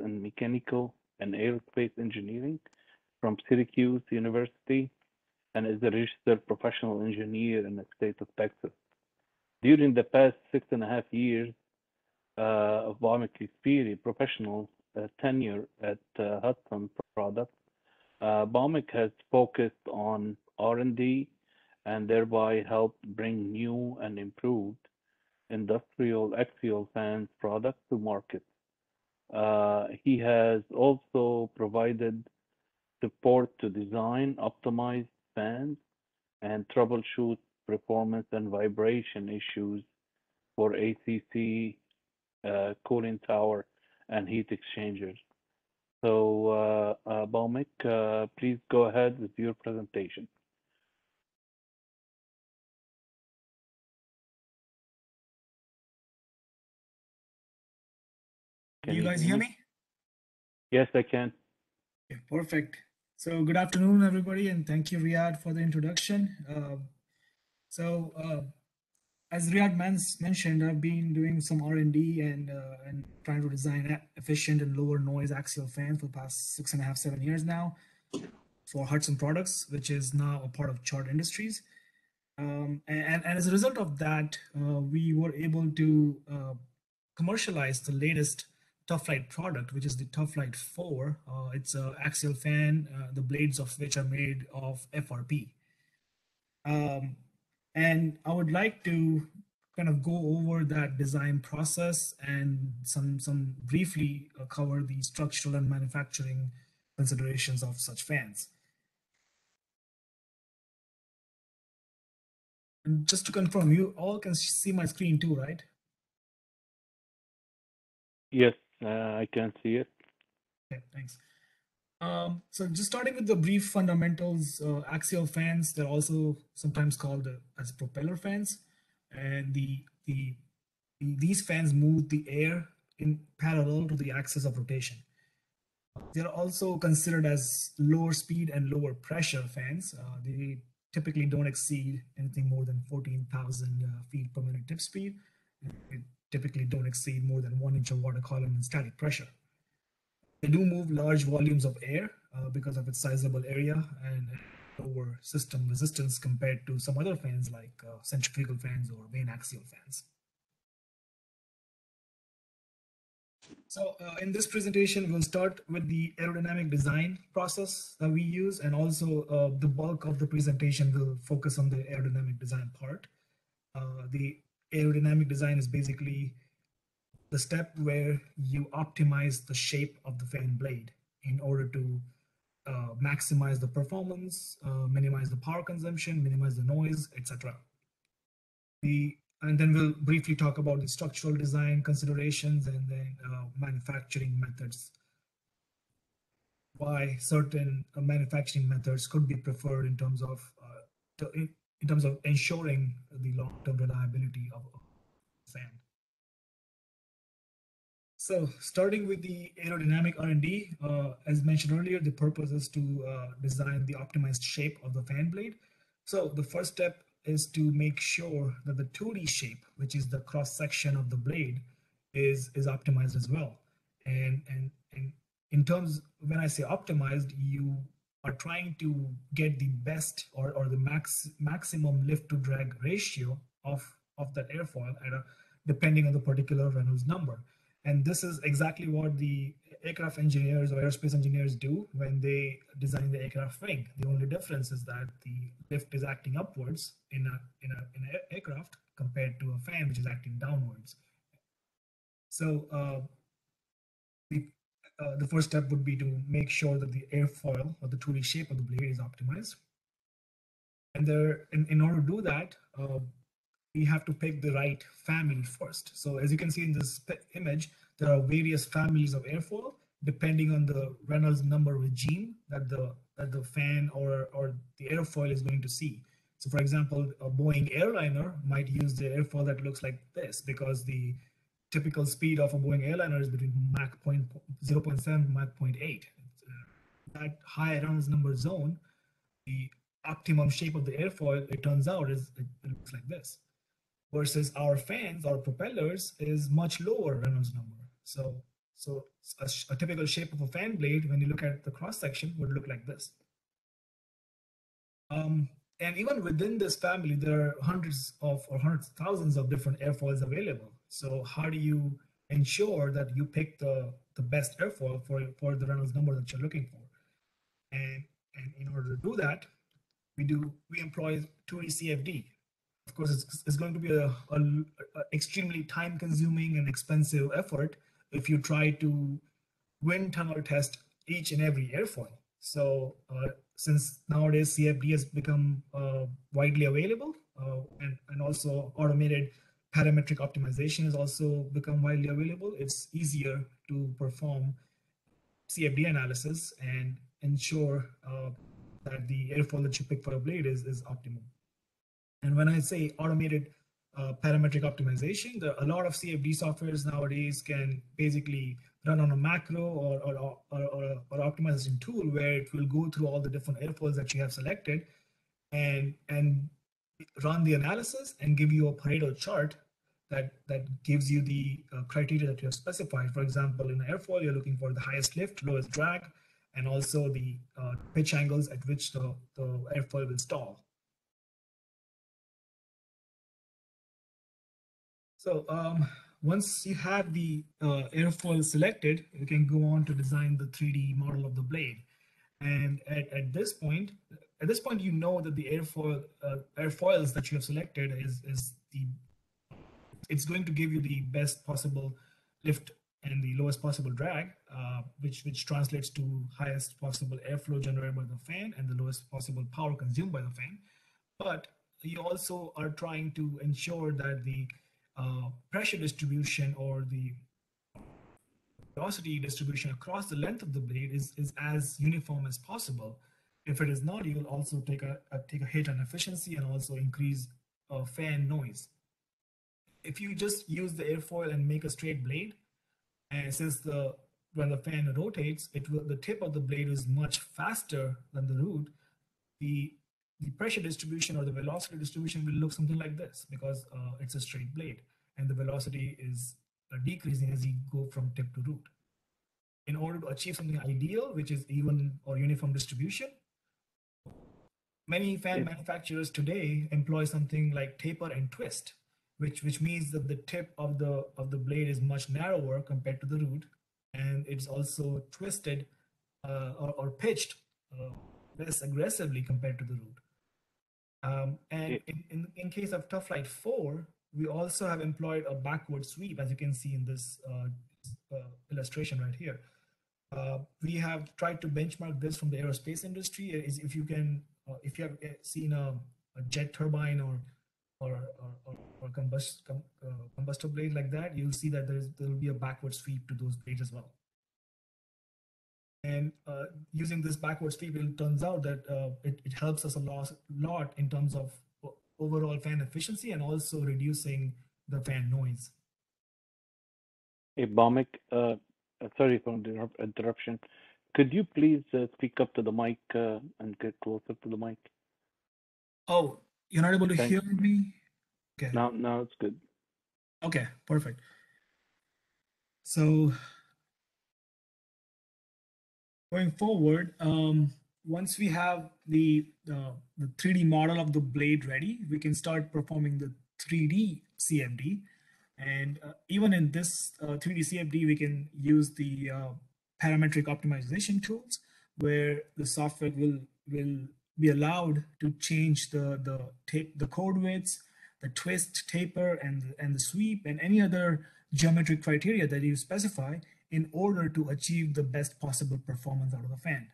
in mechanical and aerospace engineering from Syracuse University and is a registered professional engineer in the state of Texas. During the past six and a half years uh, of Baumic experience, professional uh, tenure at uh, Hudson Products, uh, has focused on R&D and thereby helped bring new and improved industrial axial fans products to market. Uh, he has also provided support to design optimized fans and troubleshoot performance and vibration issues for ACC, uh, cooling tower, and heat exchangers. So, uh, uh, uh, please go ahead with your presentation. Can you guys hear me? Yes, I can. Okay, perfect. So good afternoon, everybody, and thank you, Riyad, for the introduction. Uh, so uh, as Riyad mentioned, I've been doing some R&D and uh, and trying to design efficient and lower noise axial fans for the past six and a half, seven years now for Hudson Products, which is now a part of Chart Industries. Um, and, and as a result of that, uh, we were able to uh, commercialize the latest Tuf-Lite product, which is the Tuf-Lite 4. Uh, it's an axial fan, uh, the blades of which are made of FRP. Um, and I would like to kind of go over that design process and some, some briefly uh, cover the structural and manufacturing considerations of such fans. And just to confirm, you all can see my screen too, right? Yes. Uh, I can't see it. Okay, thanks. Um, so just starting with the brief fundamentals, uh, axial fans, they're also sometimes called uh, as propeller fans. And the, the, the, these fans move the air in parallel to the axis of rotation. They're also considered as lower speed and lower pressure fans. Uh, they typically don't exceed anything more than 14,000 uh, feet per minute tip speed. It typically don't exceed more than one inch of water column in static pressure. They do move large volumes of air uh, because of its sizable area and lower system resistance compared to some other fans like uh, centrifugal fans or vane axial fans. So uh, in this presentation, we'll start with the aerodynamic design process that we use, and also uh, the bulk of the presentation will focus on the aerodynamic design part. Uh, the aerodynamic design is basically the step where you optimize the shape of the fan blade in order to uh, maximize the performance, uh, minimize the power consumption, minimize the noise, etc. The and then we'll briefly talk about the structural design considerations and then uh, manufacturing methods. Why certain uh, manufacturing methods could be preferred in terms of uh, in terms of ensuring the long-term reliability of fan. So starting with the aerodynamic R&D, uh, as mentioned earlier, the purpose is to uh, design the optimized shape of the fan blade. So the first step is to make sure that the 2D shape, which is the cross section of the blade, is is optimized as well. And and and in terms when I say optimized, you are trying to get the best or, or the max maximum lift to drag ratio of, of that airfoil at a, depending on the particular Reynolds number. And this is exactly what the aircraft engineers or aerospace engineers do when they design the aircraft wing. The only difference is that the lift is acting upwards in a in a in an aircraft compared to a fan which is acting downwards. So uh, the uh, the first step would be to make sure that the airfoil or the 2D shape of the blade is optimized. And there, in, in order to do that, uh, we have to pick the right family first. So as you can see in this image, there are various families of airfoil depending on the Reynolds number regime that the that the fan or or the airfoil is going to see. So for example, a Boeing airliner might use the airfoil that looks like this because the typical speed of a Boeing airliner is between Mach 0.7 and Mach 0.8. Uh, that high Reynolds number zone, the optimum shape of the airfoil, it turns out, is it, looks like this. Versus our fans, our propellers, is much lower Reynolds number. So, So a, a typical shape of a fan blade, when you look at the cross section, would look like this. Um, and even within this family, there are hundreds of or hundreds thousands of different airfoils available. So how do you ensure that you pick the, the best airfoil for, for the Reynolds number that you're looking for? And, and in order to do that, we do we employ 2D CFD. Of course, it's, it's going to be a, a, a extremely time consuming and expensive effort if you try to wind tunnel test each and every airfoil. So uh, since nowadays CFD has become uh, widely available uh, and, and also automated parametric optimization has also become widely available, it's easier to perform CFD analysis and ensure uh, that the airfoil that you pick for a blade is, is optimal. And when I say automated uh, parametric optimization. The, a lot of CFD softwares nowadays can basically run on a macro or, or, or, or, or optimization tool where it will go through all the different airfoils that you have selected and, and run the analysis and give you a Pareto chart that, that gives you the uh, criteria that you have specified. For example, in airfoil, you're looking for the highest lift, lowest drag, and also the uh, pitch angles at which the, the airfoil will stall. So um, once you have the uh, airfoil selected, you can go on to design the 3D model of the blade. And at, at this point, at this point, you know that the airfoil uh, airfoils that you have selected is, is the, it's going to give you the best possible lift and the lowest possible drag, uh, which, which translates to highest possible airflow generated by the fan and the lowest possible power consumed by the fan. But you also are trying to ensure that the uh, pressure distribution or the velocity distribution across the length of the blade is, is as uniform as possible. If it is not, you will also take a, a take a hit on efficiency and also increase uh, fan noise. If you just use the airfoil and make a straight blade, and since the when the fan rotates, it will the tip of the blade is much faster than the root. The the pressure distribution or the velocity distribution will look something like this because uh, it's a straight blade and the velocity is uh, decreasing as you go from tip to root. In order to achieve something ideal, which is even or uniform distribution, many fan manufacturers today employ something like taper and twist, which which means that the tip of the of the blade is much narrower compared to the root, and it's also twisted uh, or, or pitched uh, less aggressively compared to the root. Um, and in, in, in case of Tuf-Lite 4, we also have employed a backward sweep, as you can see in this uh, uh, illustration right here. Uh, we have tried to benchmark this from the aerospace industry. Is if you can, if you have uh, seen a, a jet turbine or or or, or combust, com, uh, combustor blade like that, you'll see that there will be a backward sweep to those blades as well. And uh, using this backward sweep, it turns out that uh, it, it helps us a lot, lot in terms of overall fan efficiency and also reducing the fan noise. Hey, uh, uh, sorry for the interruption. Could you please uh, speak up to the mic uh, and get closer to the mic? Oh, you're not able to Thanks. hear me? Okay. Now, now it's good. Okay, perfect. So going forward, um, once we have the, uh, the 3D model of the blade ready, we can start performing the 3D CFD. And uh, even in this uh, 3D CFD, we can use the uh, parametric optimization tools where the software will, will be allowed to change the, the, tape, the chord widths, the twist, taper, and, and the sweep, and any other geometric criteria that you specify in order to achieve the best possible performance out of the fan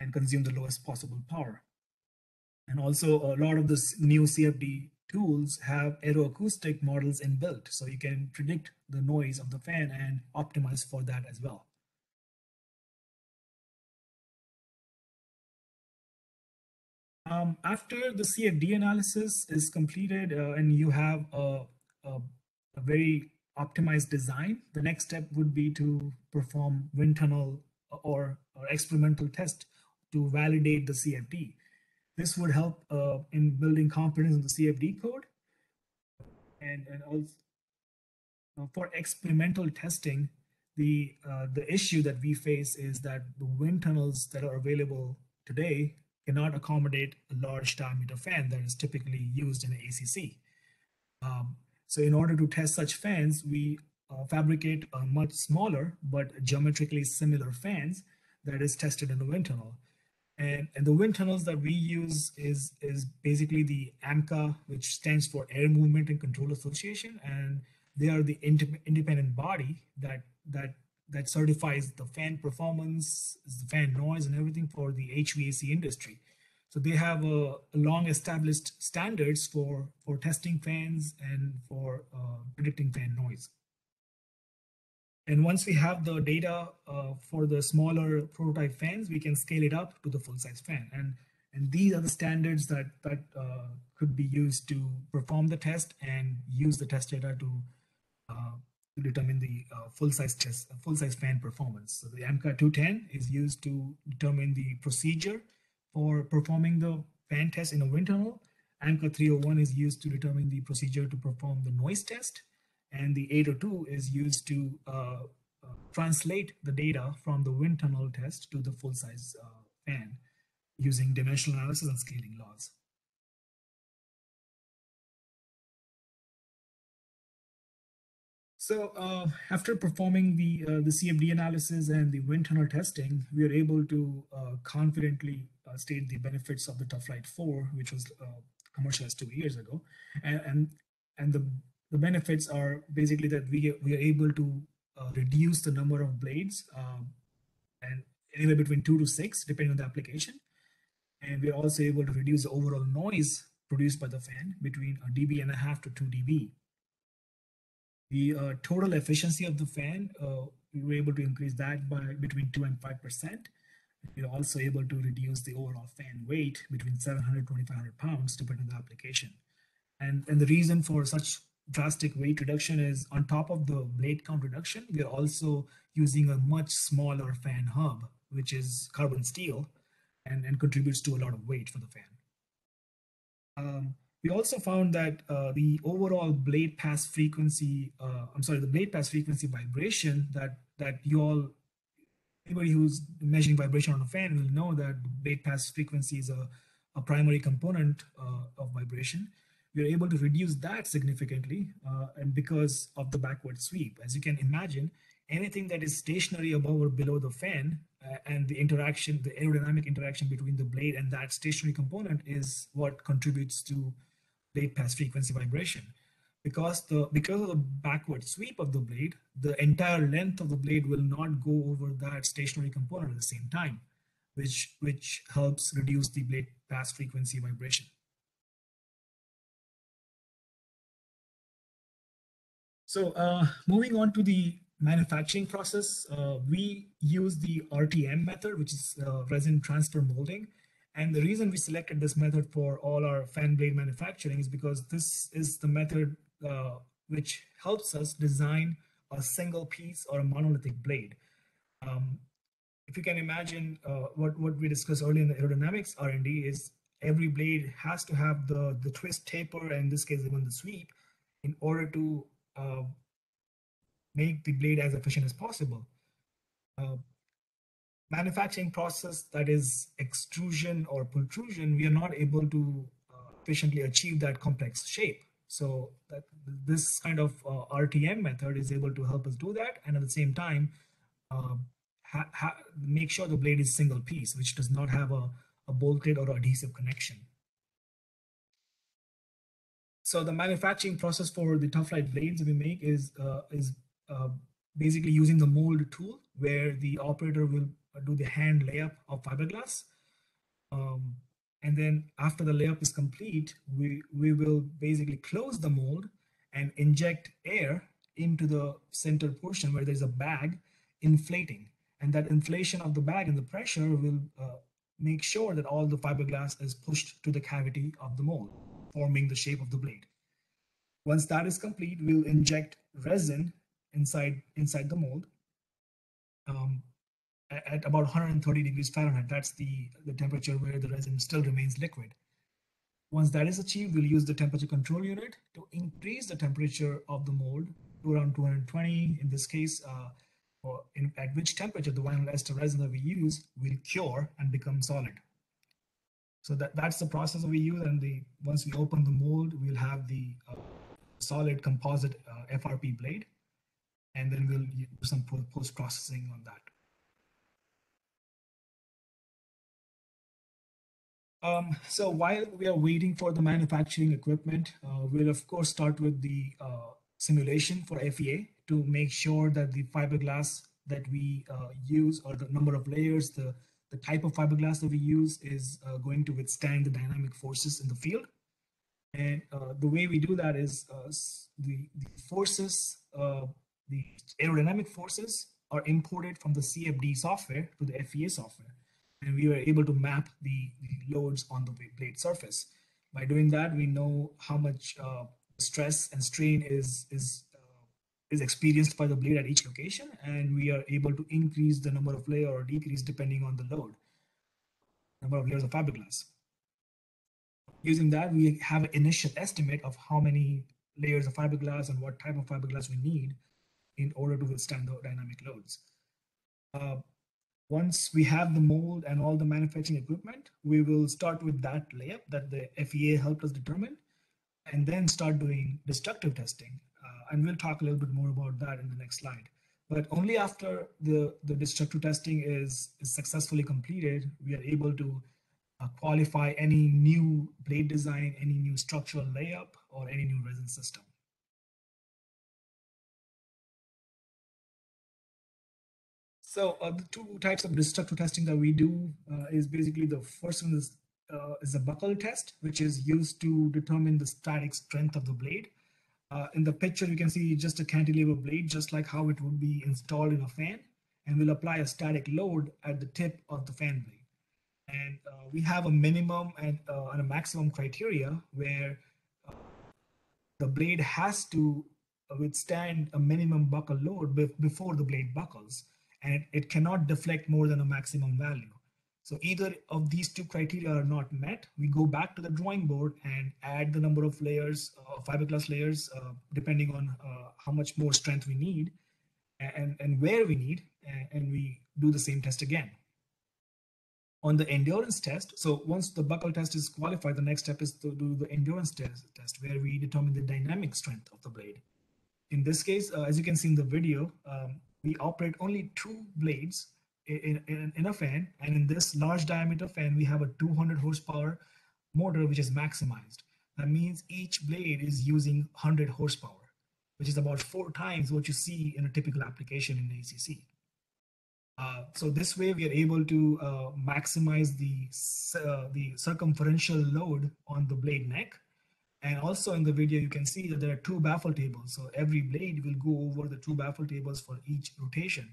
and consume the lowest possible power. And also a lot of this new CFD tools have aeroacoustic models inbuilt, so you can predict the noise of the fan and optimize for that as well. Um, after the CFD analysis is completed uh, and you have a, a, a very optimized design, the next step would be to perform wind tunnel or, or experimental test to validate the CFD. This would help uh, in building confidence in the CFD code. And, and also uh, for experimental testing, the uh, the issue that we face is that the wind tunnels that are available today cannot accommodate a large diameter fan that is typically used in ACC. Um, so in order to test such fans, we uh, fabricate a much smaller but geometrically similar fans that is tested in the wind tunnel. And, and the wind tunnels that we use is, is basically the AMCA, which stands for Air Movement and Control Association. And they are the independent body that, that, that certifies the fan performance, the fan noise and everything for the HVAC industry. So they have a, a long established standards for, for testing fans and for uh, predicting fan noise. And once we have the data uh, for the smaller prototype fans, we can scale it up to the full size fan. And, and these are the standards that, that uh, could be used to perform the test and use the test data to, uh, to determine the uh, full size test, full size fan performance. So the AMCA 210 is used to determine the procedure for performing the fan test in a wind tunnel. AMCA 301 is used to determine the procedure to perform the noise test and the 802 is used to uh, uh, translate the data from the wind tunnel test to the full size uh, fan using dimensional analysis and scaling laws. So uh, after performing the, uh, the CFD analysis and the wind tunnel testing, we are able to uh, confidently state the benefits of the Tuf-Lite 4, which was commercialized two years ago. And, and, and the the benefits are basically that we, we are able to uh, reduce the number of blades um, and anywhere between two to six, depending on the application. And we're also able to reduce the overall noise produced by the fan between a dB and a half to two dB. The uh, total efficiency of the fan, uh, we were able to increase that by between two and 5%. We're also able to reduce the overall fan weight between 700 2500 pounds depending on the application. And, and the reason for such drastic weight reduction is on top of the blade count reduction, we are also using a much smaller fan hub, which is carbon steel and, and contributes to a lot of weight for the fan. Um, we also found that uh, the overall blade pass frequency, uh, I'm sorry, the blade pass frequency vibration that, that you all, anybody who's measuring vibration on a fan will know that blade pass frequency is a, a primary component uh, of vibration we are able to reduce that significantly uh, and because of the backward sweep. As you can imagine, anything that is stationary above or below the fan uh, and the interaction, the aerodynamic interaction between the blade and that stationary component is what contributes to blade pass frequency vibration. Because the because of the backward sweep of the blade, the entire length of the blade will not go over that stationary component at the same time, which which helps reduce the blade pass frequency vibration. So uh, moving on to the manufacturing process, uh, we use the RTM method, which is uh, resin transfer molding. And the reason we selected this method for all our fan blade manufacturing is because this is the method uh, which helps us design a single piece or a monolithic blade. Um, if you can imagine uh, what, what we discussed earlier in the aerodynamics R&D is every blade has to have the, the twist taper, and in this case, even the sweep, in order to uh, make the blade as efficient as possible. Uh, manufacturing process that is extrusion or pultrusion, we are not able to uh, efficiently achieve that complex shape. So that this kind of uh, RTM method is able to help us do that, and at the same time, uh, make sure the blade is single piece, which does not have a, a bolted or adhesive connection. So the manufacturing process for the Tuf-Lite blades we make is uh, is uh, basically using the mold tool where the operator will do the hand layup of fiberglass. Um, and then after the layup is complete, we, we will basically close the mold and inject air into the center portion where there's a bag inflating. And that inflation of the bag and the pressure will uh, make sure that all the fiberglass is pushed to the cavity of the mold forming the shape of the blade. Once that is complete, we'll inject resin inside, inside the mold um, at, about 130 degrees Fahrenheit. That's the, the temperature where the resin still remains liquid. Once that is achieved, we'll use the temperature control unit to increase the temperature of the mold to around 220. In this case, uh, or in, at which temperature the vinyl ester resin that we use will cure and become solid. So that, that's the process that we use. And the once we open the mold, we'll have the uh, solid composite uh, FRP blade. And then we'll do some post processing on that. Um, so while we are waiting for the manufacturing equipment, uh, we'll of course start with the uh, simulation for FEA to make sure that the fiberglass that we uh, use or the number of layers, the, the type of fiberglass that we use is uh, going to withstand the dynamic forces in the field. And uh, the way we do that is uh, the, the forces, the aerodynamic forces are imported from the CFD software to the FEA software and we were able to map the, loads on the blade surface. By doing that, we know how much uh, stress and strain is is uh, is experienced by the blade at each location, and we are able to increase the number of layer or decrease depending on the load, number of layers of fiberglass. Using that, we have an initial estimate of how many layers of fiberglass and what type of fiberglass we need in order to withstand the dynamic loads. Uh, once we have the mold and all the manufacturing equipment, we will start with that layup that the FEA helped us determine, and then start doing destructive testing. Uh, and we'll talk a little bit more about that in the next slide. But only after the, the destructive testing is, is successfully completed, we are able to uh, qualify any new blade design, any new structural layup, or any new resin system. So uh, the two types of destructive testing that we do uh, is basically the first one is, uh, is a buckle test, which is used to determine the static strength of the blade. Uh, in the picture, you can see just a cantilever blade, just like how it would be installed in a fan, and we'll apply a static load at the tip of the fan blade. And uh, we have a minimum and, uh, and, a maximum criteria where the blade has to withstand a minimum buckle load before the blade buckles and it cannot deflect more than a maximum value. So either of these two criteria are not met, we go back to the drawing board and add the number of layers, uh, fiberglass layers, uh, depending on uh, how much more strength we need and, and where we need, and, we do the same test again. On the endurance test, so once the buckle test is qualified, the next step is to do the endurance test, test where we determine the dynamic strength of the blade. In this case, uh, as you can see in the video, um, we operate only two blades in, in, in, a fan. And in this large diameter fan, we have a 200 horsepower motor, which is maximized. That means each blade is using 100 horsepower, which is about four times what you see in a typical application in ACC. Uh, so this way we are able to uh, maximize the, uh, the circumferential load on the blade neck and also in the video, you can see that there are two baffle tables. So every blade will go over the two baffle tables for each rotation.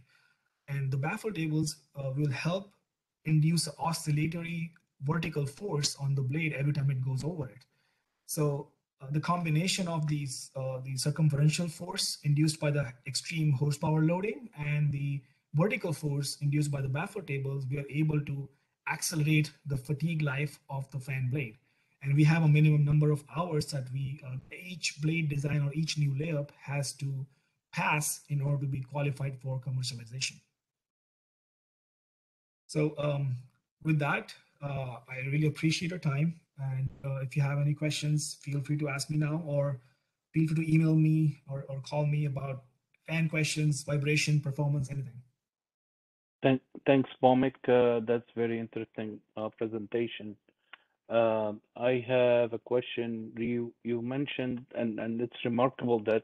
And the baffle tables uh, will help induce oscillatory vertical force on the blade every time it goes over it. So uh, the combination of these, uh, the circumferential force induced by the extreme horsepower loading and the vertical force induced by the baffle tables, we are able to accelerate the fatigue life of the fan blade and we have a minimum number of hours that we uh, each blade design or each new layup has to pass in order to be qualified for commercialization. So um, with that, uh, I really appreciate your time. And uh, if you have any questions, feel free to ask me now or feel free to email me or, or call me about fan questions, vibration, performance, anything. Thank, thanks, Bhawmik. Uh, that's very interesting uh, presentation. Um, I have a question. You you mentioned, and and it's remarkable that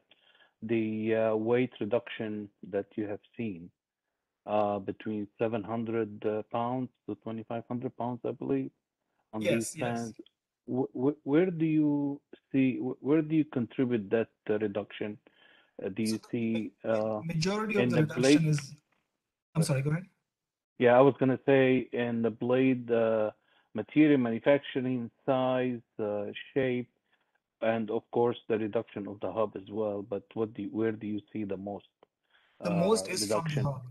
the uh, weight reduction that you have seen uh, between 700 uh, pounds to 2,500 pounds, I believe, on yes, these fans. Yes. where do you see? Where do you contribute that uh, reduction? Uh, do you so see uh, majority of the, the reduction blade? is? I'm sorry. Go ahead. Yeah, I was gonna say in the blade material manufacturing, size, uh, shape, and of course the reduction of the hub as well. But what do you, where do you see the most? The uh, most is from the hub.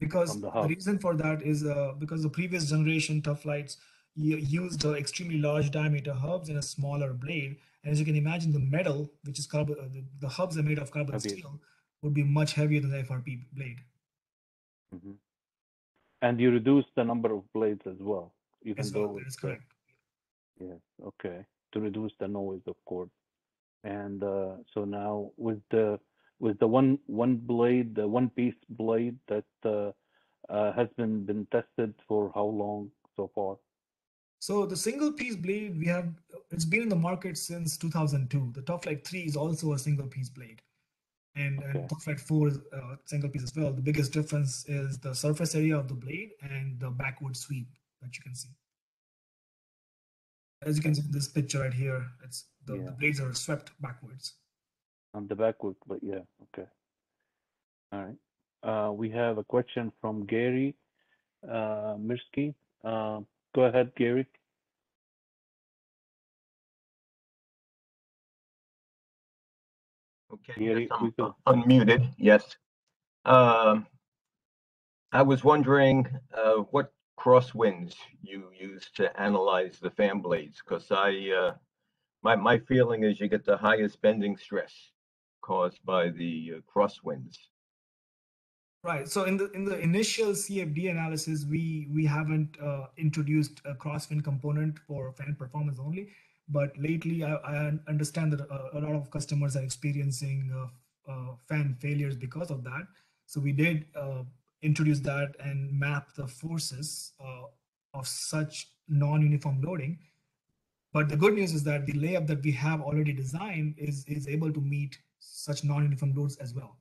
Because the, reason for that is uh, because the previous generation Tuf-Lites used uh, extremely large diameter hubs and a smaller blade. And as you can imagine, the metal, which is carbon, uh, the, the, hubs are made of carbon steel, would be much heavier than the FRP blade. hmm And you reduce the number of blades as well, even As though that is it's, uh, correct. Yes, okay, to reduce the noise, of course. And uh, so now with the with the one one blade, the one piece blade that uh, uh, has been been tested for how long so far? So the single piece blade we have, it's been in the market since 2002. The top Tuf-Lite 3 is also a single piece blade. And, Okay. and Tuf-Lite 4 is a single piece as well. The biggest difference is the surface area of the blade and the backward sweep that you can see. As you can see in this picture right here, it's the, Yeah. the blades are swept backwards. On the backward, but yeah, okay. All right. Uh, we have a question from Gary uh, Mirsky. Uh, go ahead, Gary. Okay, Gary, yes, I'm uh, unmuted, yes. Um, I was wondering uh, what crosswinds you use to analyze the fan blades, because I, uh, my, my feeling is you get the highest bending stress caused by the uh, crosswinds. Right. So in the in the initial CFD analysis, we we haven't uh, introduced a crosswind component for fan performance only. But lately, I, I understand that a, a lot of customers are experiencing uh, uh, fan failures because of that. So we did uh, introduce that and map the forces uh, of such non-uniform loading. But the good news is that the layup that we have already designed is is able to meet such non-uniform loads as well.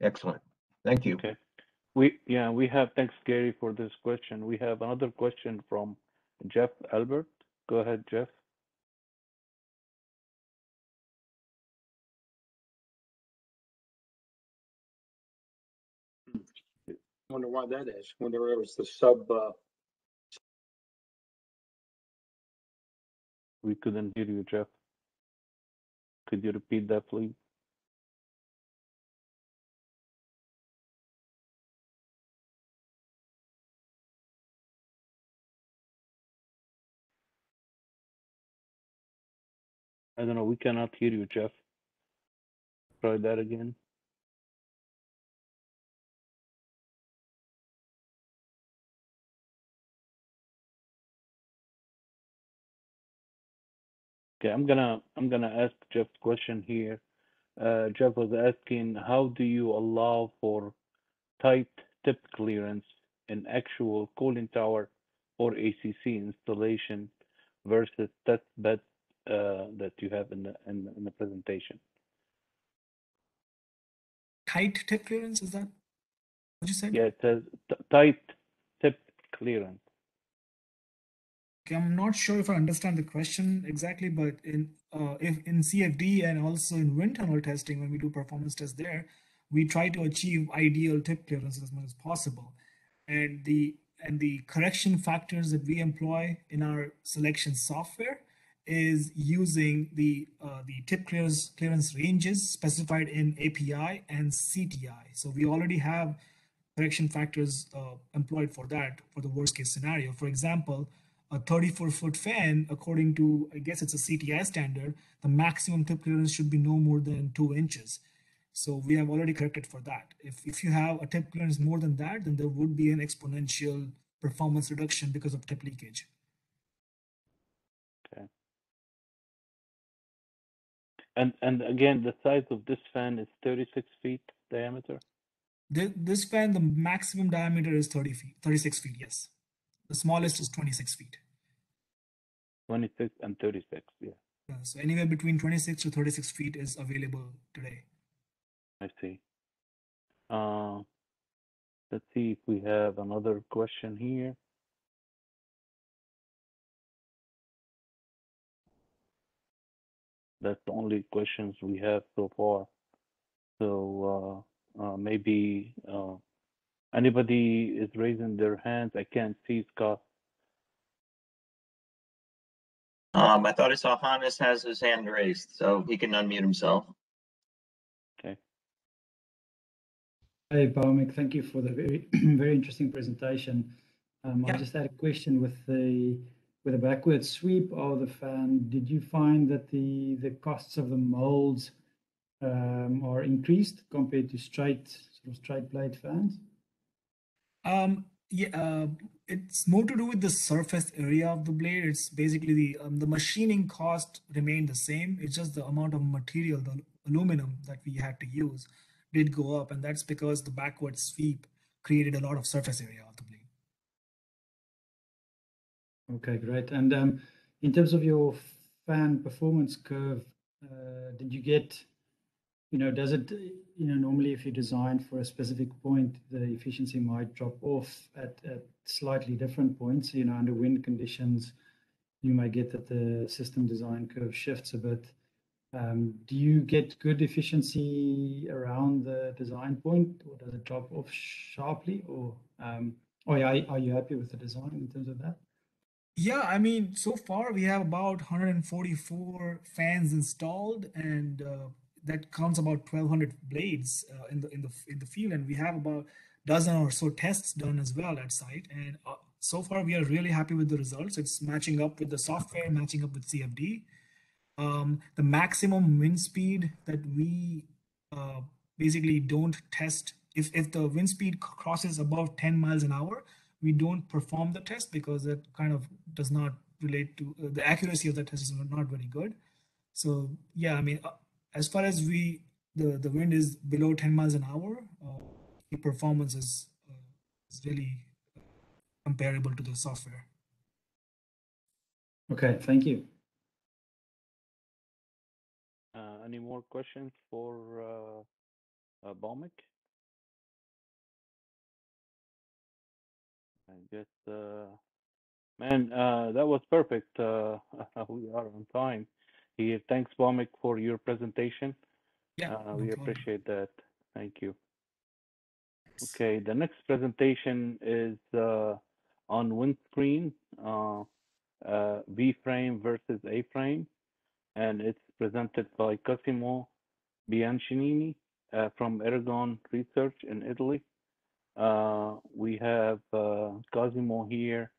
Excellent, thank you. Okay. We yeah, we have thanks Gary for this question. We have another question from Jeff Albert. Go ahead, Jeff. Wonder why that is. Wonder it was the sub, uh, We couldn't hear you, Jeff. Could you repeat that, please? I don't know. We cannot hear you, Jeff. Try that again. Okay, I'm gonna I'm gonna ask Jeff question here. Uh, Jeff was asking, how do you allow for tight tip clearance in actual cooling tower or ACC installation versus test bed uh, that you have in the in, the- in the presentation? tight tip clearance is that what you said Yeah, it says tight tip clearance. Okay i'm not sure if i understand the question exactly but in uh, if in cfd and also in wind tunnel testing when we do performance tests there we try to achieve ideal tip clearance as much as possible and the and the correction factors that we employ in our selection software is using the uh, the tip clearance clearance ranges specified in API and CTI. So we already have correction factors uh, employed for that for the worst case scenario. For example, a 34 foot fan, according to I guess it's a CTI standard, the maximum tip clearance should be no more than two inches. So we have already corrected for that. If if you have a tip clearance more than that, then there would be an exponential performance reduction because of tip leakage. Okay. And and again, the size of this fan is 36 feet diameter. Thi- This fan, the maximum diameter is 30 feet, 36 feet, yes. The smallest is 26 feet. 26 and 36. Yeah, Uh, so anywhere between 26 to 36 feet is available today. I see. Uh, let's see if we have another question here. That's the only questions we have so far. So uh, uh, maybe uh, anybody is raising their hands. I can't see Scott. Um, I thought I saw Hannes has his hand raised, so he can unmute himself. Okay. Hey, Baumek, thank you for the very, very interesting presentation. Um, I just had a question with the with a backward sweep of the fan, did you find that the the costs of the molds um, are increased compared to straight sort of straight blade fans? Um, yeah, uh, it's more to do with the surface area of the blade. It's basically the um, the machining cost remained the same. It's just the amount of material, the aluminum that we had to use, did go up, and that's because the backward sweep created a lot of surface area of the blade. Okay, great. And um, in terms of your fan performance curve, uh, did you get, you know, does it, you know, normally if you design for a specific point, the efficiency might drop off at, at slightly different points. You know, under wind conditions, you might get that the system design curve shifts a bit. Um, do you get good efficiency around the design point, or does it drop off sharply? Or, um, or are, are you happy with the design in terms of that? Yeah, I mean, so far we have about 144 fans installed, and uh, that counts about 1,200 blades uh, in the in the in the field, and we have about dozen or so tests done as well at site. And uh, so far, we are really happy with the results. It's matching up with the software, matching up with CFD. Um, the maximum wind speed that we uh, basically don't test if if the wind speed crosses above 10 miles an hour we don't perform the test because it kind of does not relate to uh, the accuracy of the test is not very good. So yeah, I mean, uh, as far as we the the wind is below 10 miles an hour, uh, the performance is uh, is really comparable to the software. Okay, thank you. Uh, any more questions for uh, uh, Baumic? I guess, uh, man, uh, that was perfect. Uh, we are on time. Here, thanks, Baumic, for your presentation. Yeah, Uh, we appreciate that. Thank you. Okay, the next presentation is uh, on windscreen, uh, uh, V-frame versus A-frame, and it's presented by Cosimo Bianchini uh, from Ergon Research in Italy. Uh, we have uh, Cosimo here,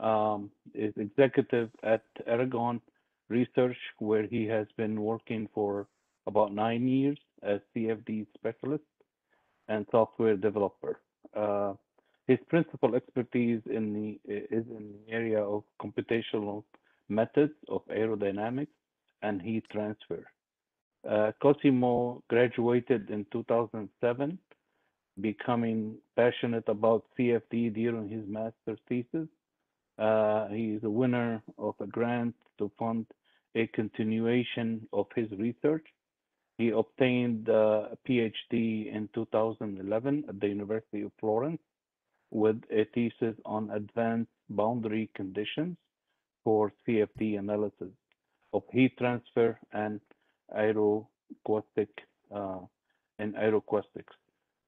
um, is executive at Ergon Research, where he has been working for about nine years as CFD specialist and software developer. Uh, his principal expertise in the is in the area of computational methods of aerodynamics and heat transfer. Uh, Cosimo graduated in 2007, becoming passionate about CFD during his master's thesis. Uh, he is a winner of a grant to fund a continuation of his research. He obtained a PhD in 2011 at the University of Florence with a thesis on advanced boundary conditions for CFD analysis of heat transfer and aeroacoustic uh, and aeroacoustics.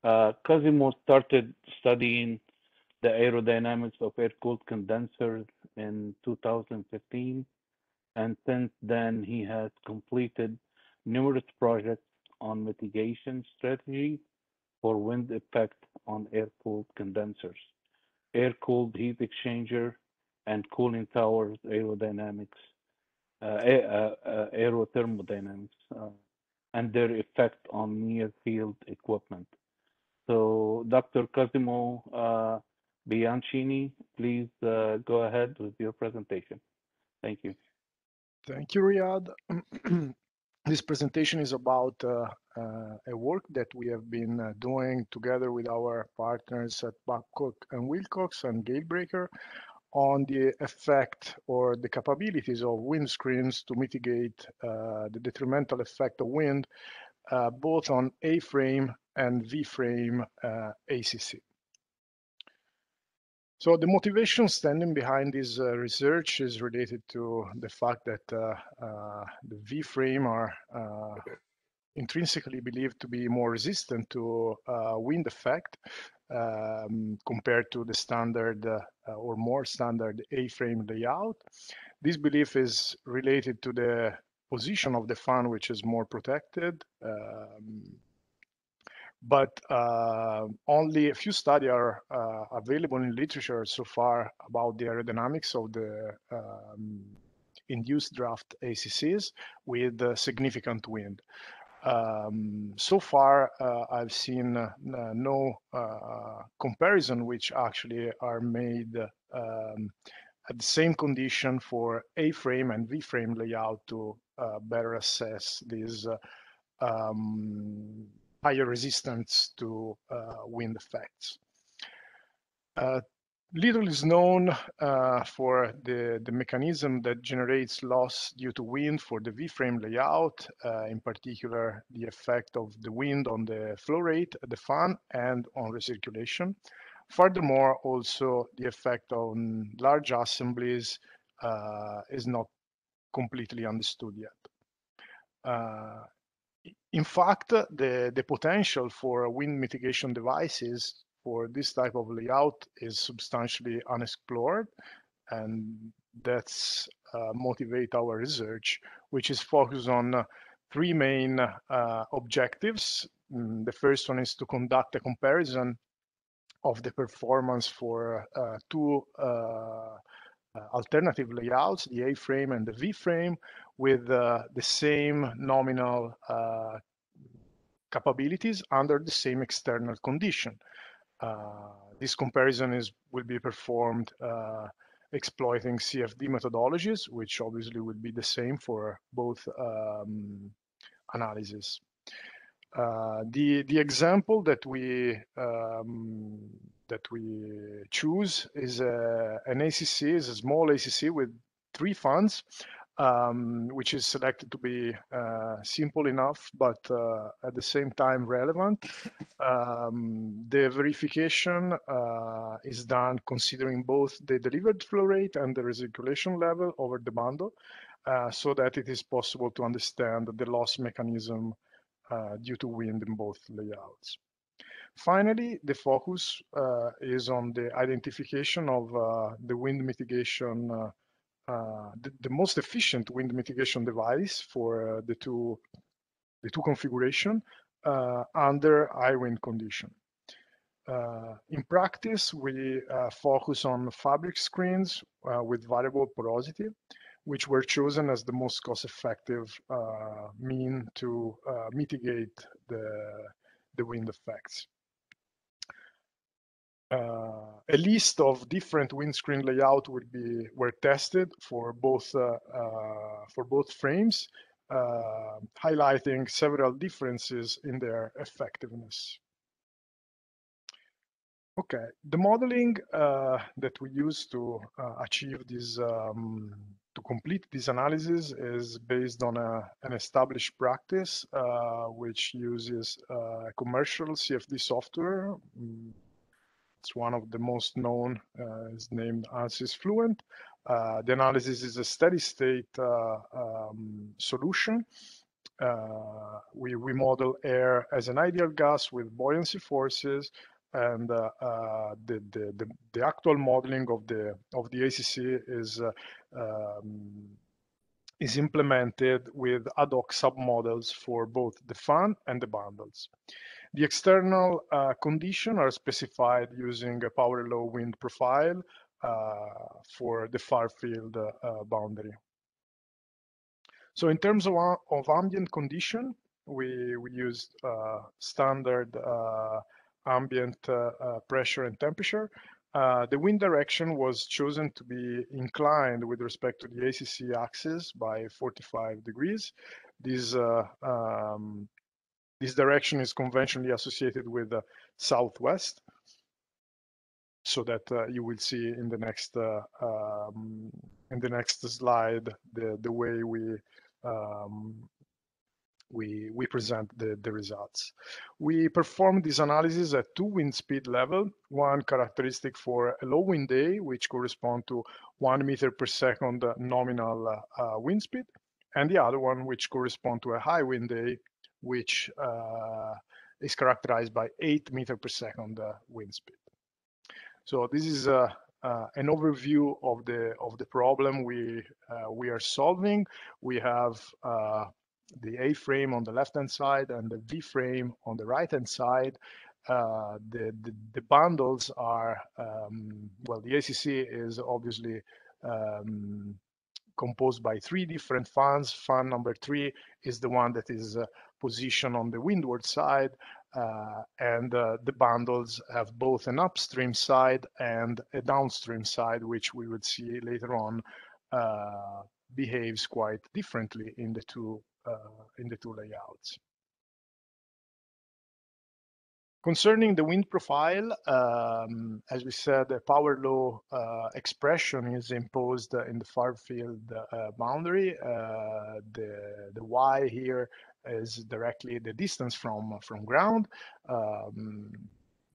Uh, Cosimo started studying the aerodynamics of air-cooled condensers in 2015, and since then he has completed numerous projects on mitigation strategies for wind effect on air-cooled condensers, air-cooled heat exchanger, and cooling towers aerodynamics, uh, uh, aerothermodynamics, and their effect on near-field equipment. So, Dr. Cosimo uh, Bianchini, please uh, go ahead with your presentation. Thank you. Thank you, Riyad. this presentation is about uh, uh, a work that we have been doing together with our partners at Babcock and Wilcox and Galebreaker on the effect or the capabilities of windscreens to mitigate the detrimental effect of wind, both on A-frame and V-frame ACC. So the motivation standing behind this uh, research is related to the fact that uh, uh, the V-frame are uh, intrinsically believed to be more resistant to uh, wind effect um, compared to the standard uh, or more standard A-frame layout. This belief is related to the position of the fan, which is more protected um, but uh, only a few studies are uh, available in literature so far about the aerodynamics of the um, induced draft ACCs with uh, significant wind. Um, so far, uh, I've seen uh, no uh, comparison which actually are made um, at the same condition for A-frame and V-frame layout to better assess these um, higher resistance to uh, wind effects. Uh, little is known uh, for the, the mechanism that generates loss due to wind for the V-frame layout, in particular the effect of the wind on the flow rate, at the fan, and on recirculation. Furthermore, also the effect on large assemblies uh, is not completely understood yet. Uh, in fact, the, the potential for wind mitigation devices for this type of layout is substantially unexplored. And that's uh, motivate our research, which is focused on uh, three main uh, objectives. Mm, the first one is to conduct a comparison of the performance for uh, two uh, alternative layouts, the A-frame and the V-frame, with uh, the same nominal uh, capabilities under the same external condition. this comparison is will be performed exploiting CFD methodologies, which obviously will be the same for both um, analysis. Uh, the the example that we um, that we choose is a, an ACC, is a small ACC with three fans, um, which is selected to be uh, simple enough, but uh, at the same time relevant. Um, the verification uh, is done considering both the delivered flow rate and the recirculation level over the bundle, uh, so that it is possible to understand the loss mechanism uh, due to wind in both layouts. Finally, the focus uh, is on the identification of uh, the wind mitigation, uh, uh the, the, most efficient wind mitigation device for uh, the two the two configuration uh, under high wind condition. in practice, we focus on fabric screens with variable porosity, which were chosen as the most cost-effective mean to mitigate the the wind effects a list of different windscreen layout be were tested for both uh, uh, for both frames, uh, highlighting several differences in their effectiveness. Okay, the modeling uh, that we use to uh, achieve this um, to complete this analysis is based on a, an established practice which uses commercial CFD software. It's one of the most known. Uh, is named ANSYS Fluent. Uh, the analysis is a steady state uh, um, solution. Uh, we, we model air as an ideal gas with buoyancy forces and uh, uh, the, the, the, the, actual modeling of the of the ACC is um, is implemented with ad hoc submodels for both the fan and the bundles. The external uh, conditions are specified using a power law wind profile uh, for the far field uh, boundary. So in terms of, of ambient condition, we, we used uh, standard uh, ambient uh, pressure and temperature. the wind direction was chosen to be inclined with respect to the ACC axis by 45 degrees. This um, this direction is conventionally associated with the southwest, so that uh, you will see in the next uh, um, in the next slide the the way we um, we we present the the results. We perform this analysis at two wind speed level, one characteristic for a low wind day, which correspond to one meter per second nominal uh, uh wind speed, and the other one which correspond to a high wind day, which uh, is characterized by 8 meter per second uh, wind speed. So this is uh, an overview of the of the problem we we are solving. We have the A-frame on the left-hand side and the V-frame on the right-hand side, uh, the, the, the bundles are um, well the ACC is obviously um, composed by three different fans. Fan number three is the one that is positioned on the windward side, uh, and uh, the bundles have both an upstream side and a downstream side, which we would see later on uh, behaves quite differently in the two uh, in the two layouts. Concerning the wind profile, um, as we said, the power law uh, expression is imposed in the far field uh, boundary. The, the y here is directly the distance from, from ground. Um,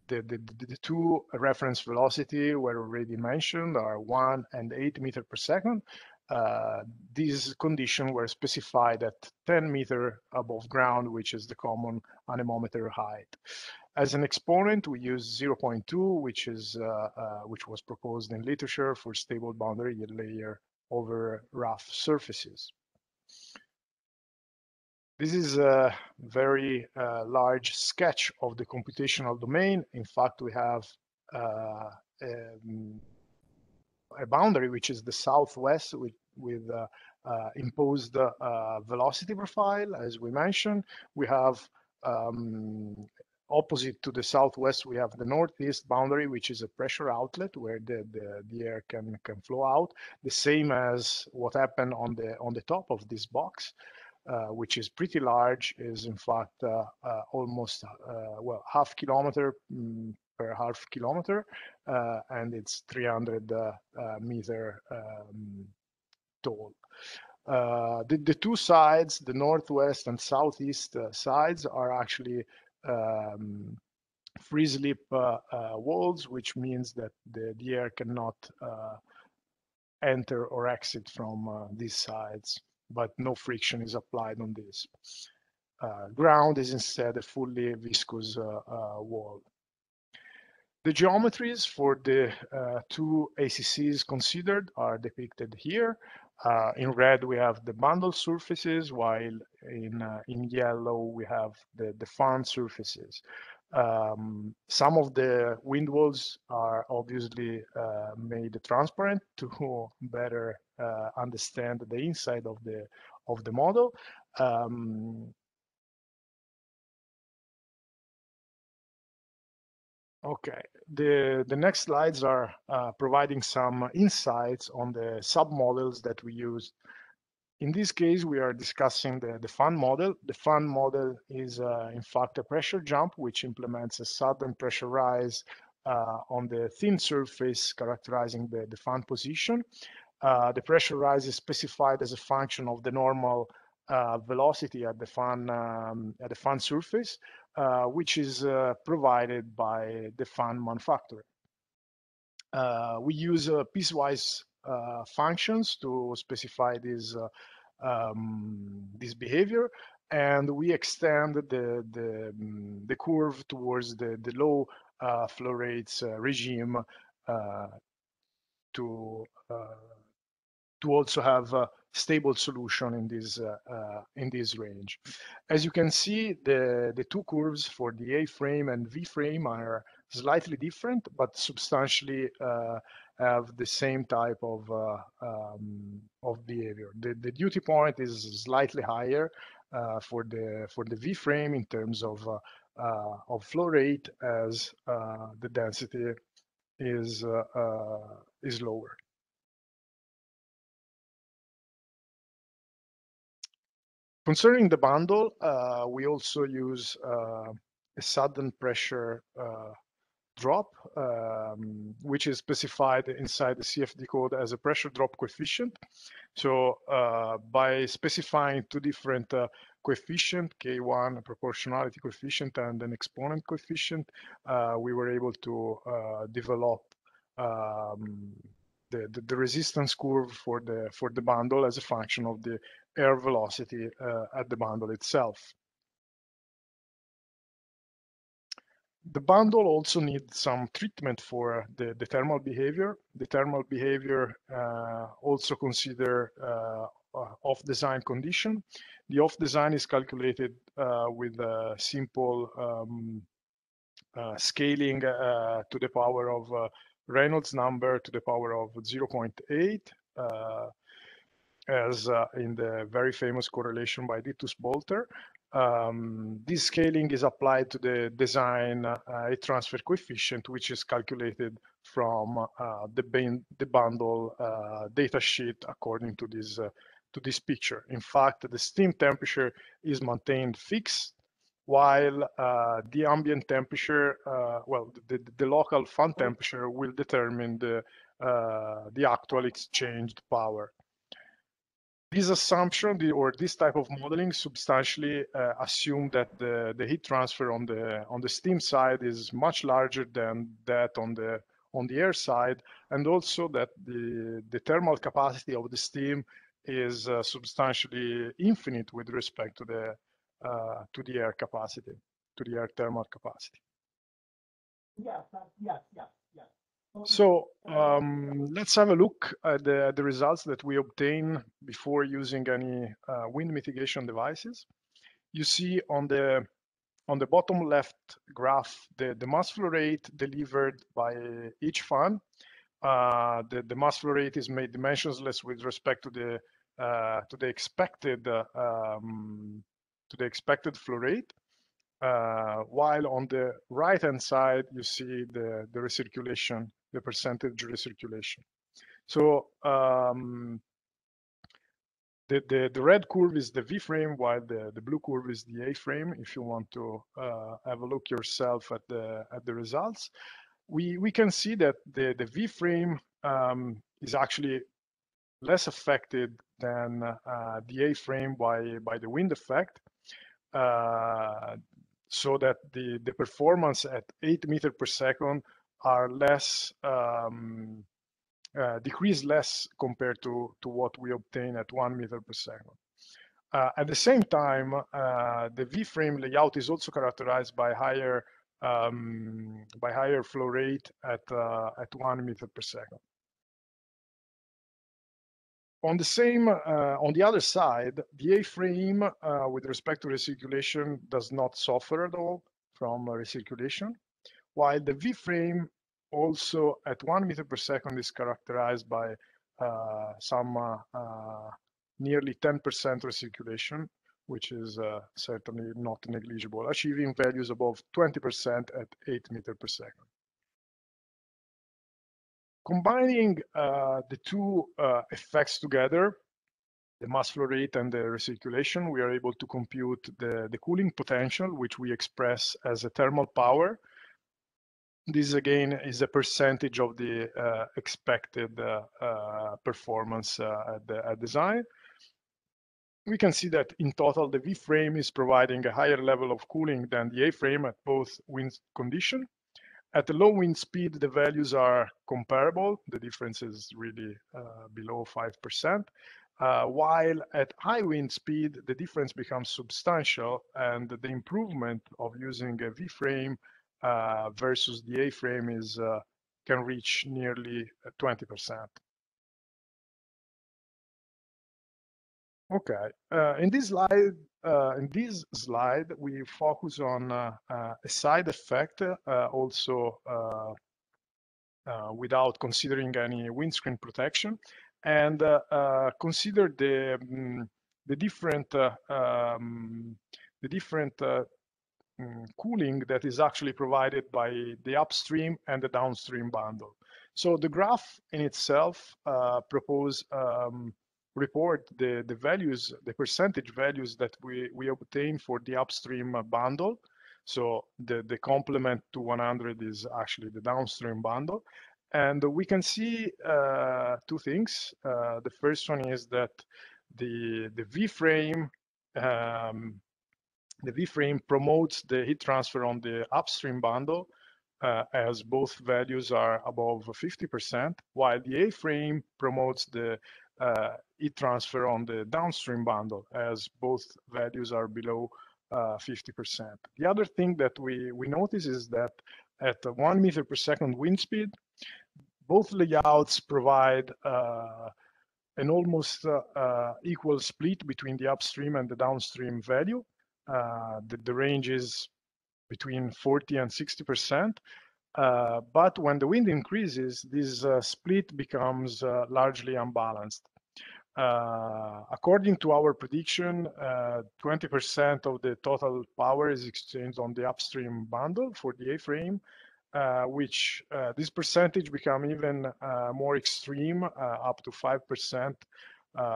the, the, the, two reference velocity were already mentioned are 1 and 8 meter per second. Uh, these conditions were specified at 10 meter above ground, which is the common anemometer height. As an exponent, we use 0.2, which is uh, uh, which was proposed in literature for stable boundary layer over rough surfaces. This is a very uh, large sketch of the computational domain. In fact, we have uh, um, a boundary which is the southwest with, with uh, uh, imposed velocity profile, as we mentioned. We have um, opposite to the southwest, we have the northeast boundary, which is a pressure outlet where the, the, the, air can, can flow out. The same as what happened on the, on the top of this box, uh, which is pretty large, is in fact uh, uh, almost, uh, well, half kilometer um, per half kilometer, uh, and it's 300 uh, meter um, tall. the, the two sides, the northwest and southeast sides, are actually um, free slip uh, uh, walls, which means that the, the air cannot uh, enter or exit from these sides, but no friction is applied on this. ground is instead a fully viscous wall. The geometries for the uh, two ACCs considered are depicted here. Uh, in red, we have the bundle surfaces, while in, uh, in yellow, we have the, the fan surfaces. Um, some of the wind walls are obviously uh, made transparent to better uh, understand the inside of the of the model. Um, Okay, the, the next slides are uh, providing some insights on the submodels that we use. In this case, we are discussing the, the fan model. The fan model is, uh, in fact, a pressure jump, which implements a sudden pressure rise uh, on the thin surface characterizing the, the fan position. Uh, the pressure rise is specified as a function of the normal uh, velocity at the fan um, at the fan surface, uh, which is uh, provided by the fan manufacturer. Uh, we use uh, piecewise uh, functions to specify this um, this behavior, and we extend the the, um, the curve towards the the low flow rates regime to to also have a stable solution in this uh, uh, in this range. As you can see, the the two curves for the A frame and V frame are slightly different, but substantially uh, have the same type of uh, um, of behavior. The the duty point is slightly higher uh, for the for the V frame in terms of uh, of flow rate, as the density is is lower. Concerning the bundle, uh, we also use uh, a sudden pressure uh, drop, um, which is specified inside the CFD code as a pressure drop coefficient. So uh, by specifying two different uh, coefficient, K1 a proportionality coefficient and an exponent coefficient, uh, we were able to develop um, the, the, the, resistance curve for the for the bundle as a function of the air velocity uh, at the bundle itself. The bundle also needs some treatment for the, the thermal behavior. The thermal behavior uh, also consider uh, off design condition. The off design is calculated uh, with a simple um, uh, scaling uh, to the power of uh, Reynolds number to the power of 0.8 as in the very famous correlation by Dittus-Boelter. Um, this scaling is applied to the design uh, transfer coefficient, which is calculated from uh, the, the, bundle uh, data sheet according to this to this picture. In fact, the steam temperature is maintained fixed while uh, the ambient temperature, uh, well, the, the, local fan temperature will determine the, uh, the actual exchanged power. This assumption the, or this type of modeling substantially uh, assume that the, the heat transfer on the on the steam side is much larger than that on the on the air side, and also that the the thermal capacity of the steam is uh, substantially infinite with respect to the uh, to the air capacity, to the air thermal capacity. Yes, yes, yes, yes. So um, let's have a look at the, the, results that we obtain before using any uh, wind mitigation devices. You see on the on the bottom left graph the, the mass flow rate delivered by each fan. Uh, the, the mass flow rate is made dimensionless with respect to the uh, to the expected um, to the expected flow rate. Uh, while on the right hand side you see the the recirculation, the percentage recirculation. So um, the, the, the red curve is the V frame, while the, the blue curve is the A frame. If you want to uh, have a look yourself at the at the results, we we can see that the the V frame um, is actually less affected than uh, the A-frame by, by the wind effect. Uh, so that the, the performance at 8 meter per second are less um, uh, decrease less compared to, to what we obtain at 1 meter per second. Uh, at the same time, uh, the V-frame layout is also characterized by higher um, by higher flow rate at uh, at 1 meter per second on the same, uh, on the other side, the A-frame uh, with respect to recirculation does not suffer at all from recirculation, while the V-frame also at one meter per second is characterized by uh, some uh, uh, nearly 10% recirculation, which is uh, certainly not negligible, achieving values above 20% at 8 meter per second. Combining the two effects together, the mass flow rate and the recirculation, we are able to compute the, the cooling potential, which we express as a thermal power. This again is a percentage of the uh, expected uh, uh, performance uh, at, the, at design. We can see that in total, the V-frame is providing a higher level of cooling than the A-frame at both wind condition. At the low wind speed, the values are comparable. The difference is really uh, below 5%. Uh, while at high wind speed, the difference becomes substantial and the improvement of using a V-frame uh, versus the A-frame is uh, can reach nearly 20%. Okay, uh, in this slide, uh, in this slide, we focus on uh, uh a side effect, uh, also uh, without considering any windscreen protection, and consider the um, the different um, the different um, cooling that is actually provided by the upstream and the downstream bundle. So the graph in itself propose um, report the, the values, the percentage values that we, we obtain for the upstream bundle. So the, the complement to 100 is actually the downstream bundle. And we can see uh, two things. Uh, the first one is that the, the V-frame um, the V-frame promotes the heat transfer on the upstream bundle uh, as both values are above 50%, while the A-frame promotes the uh, heat transfer on the downstream bundle as both values are below uh, 50%. The other thing that we, we notice is that at one meter per second wind speed, both layouts provide uh, an almost uh, uh, equal split between the upstream and the downstream value. Uh, the, the range is between 40 and 60 percent. Uh, but when the wind increases, this uh, split becomes uh, largely unbalanced. according to our prediction, 20% of the total power is exchanged on the upstream bundle for the A-frame, uh, which uh, this percentage become even uh, more extreme, up to 5%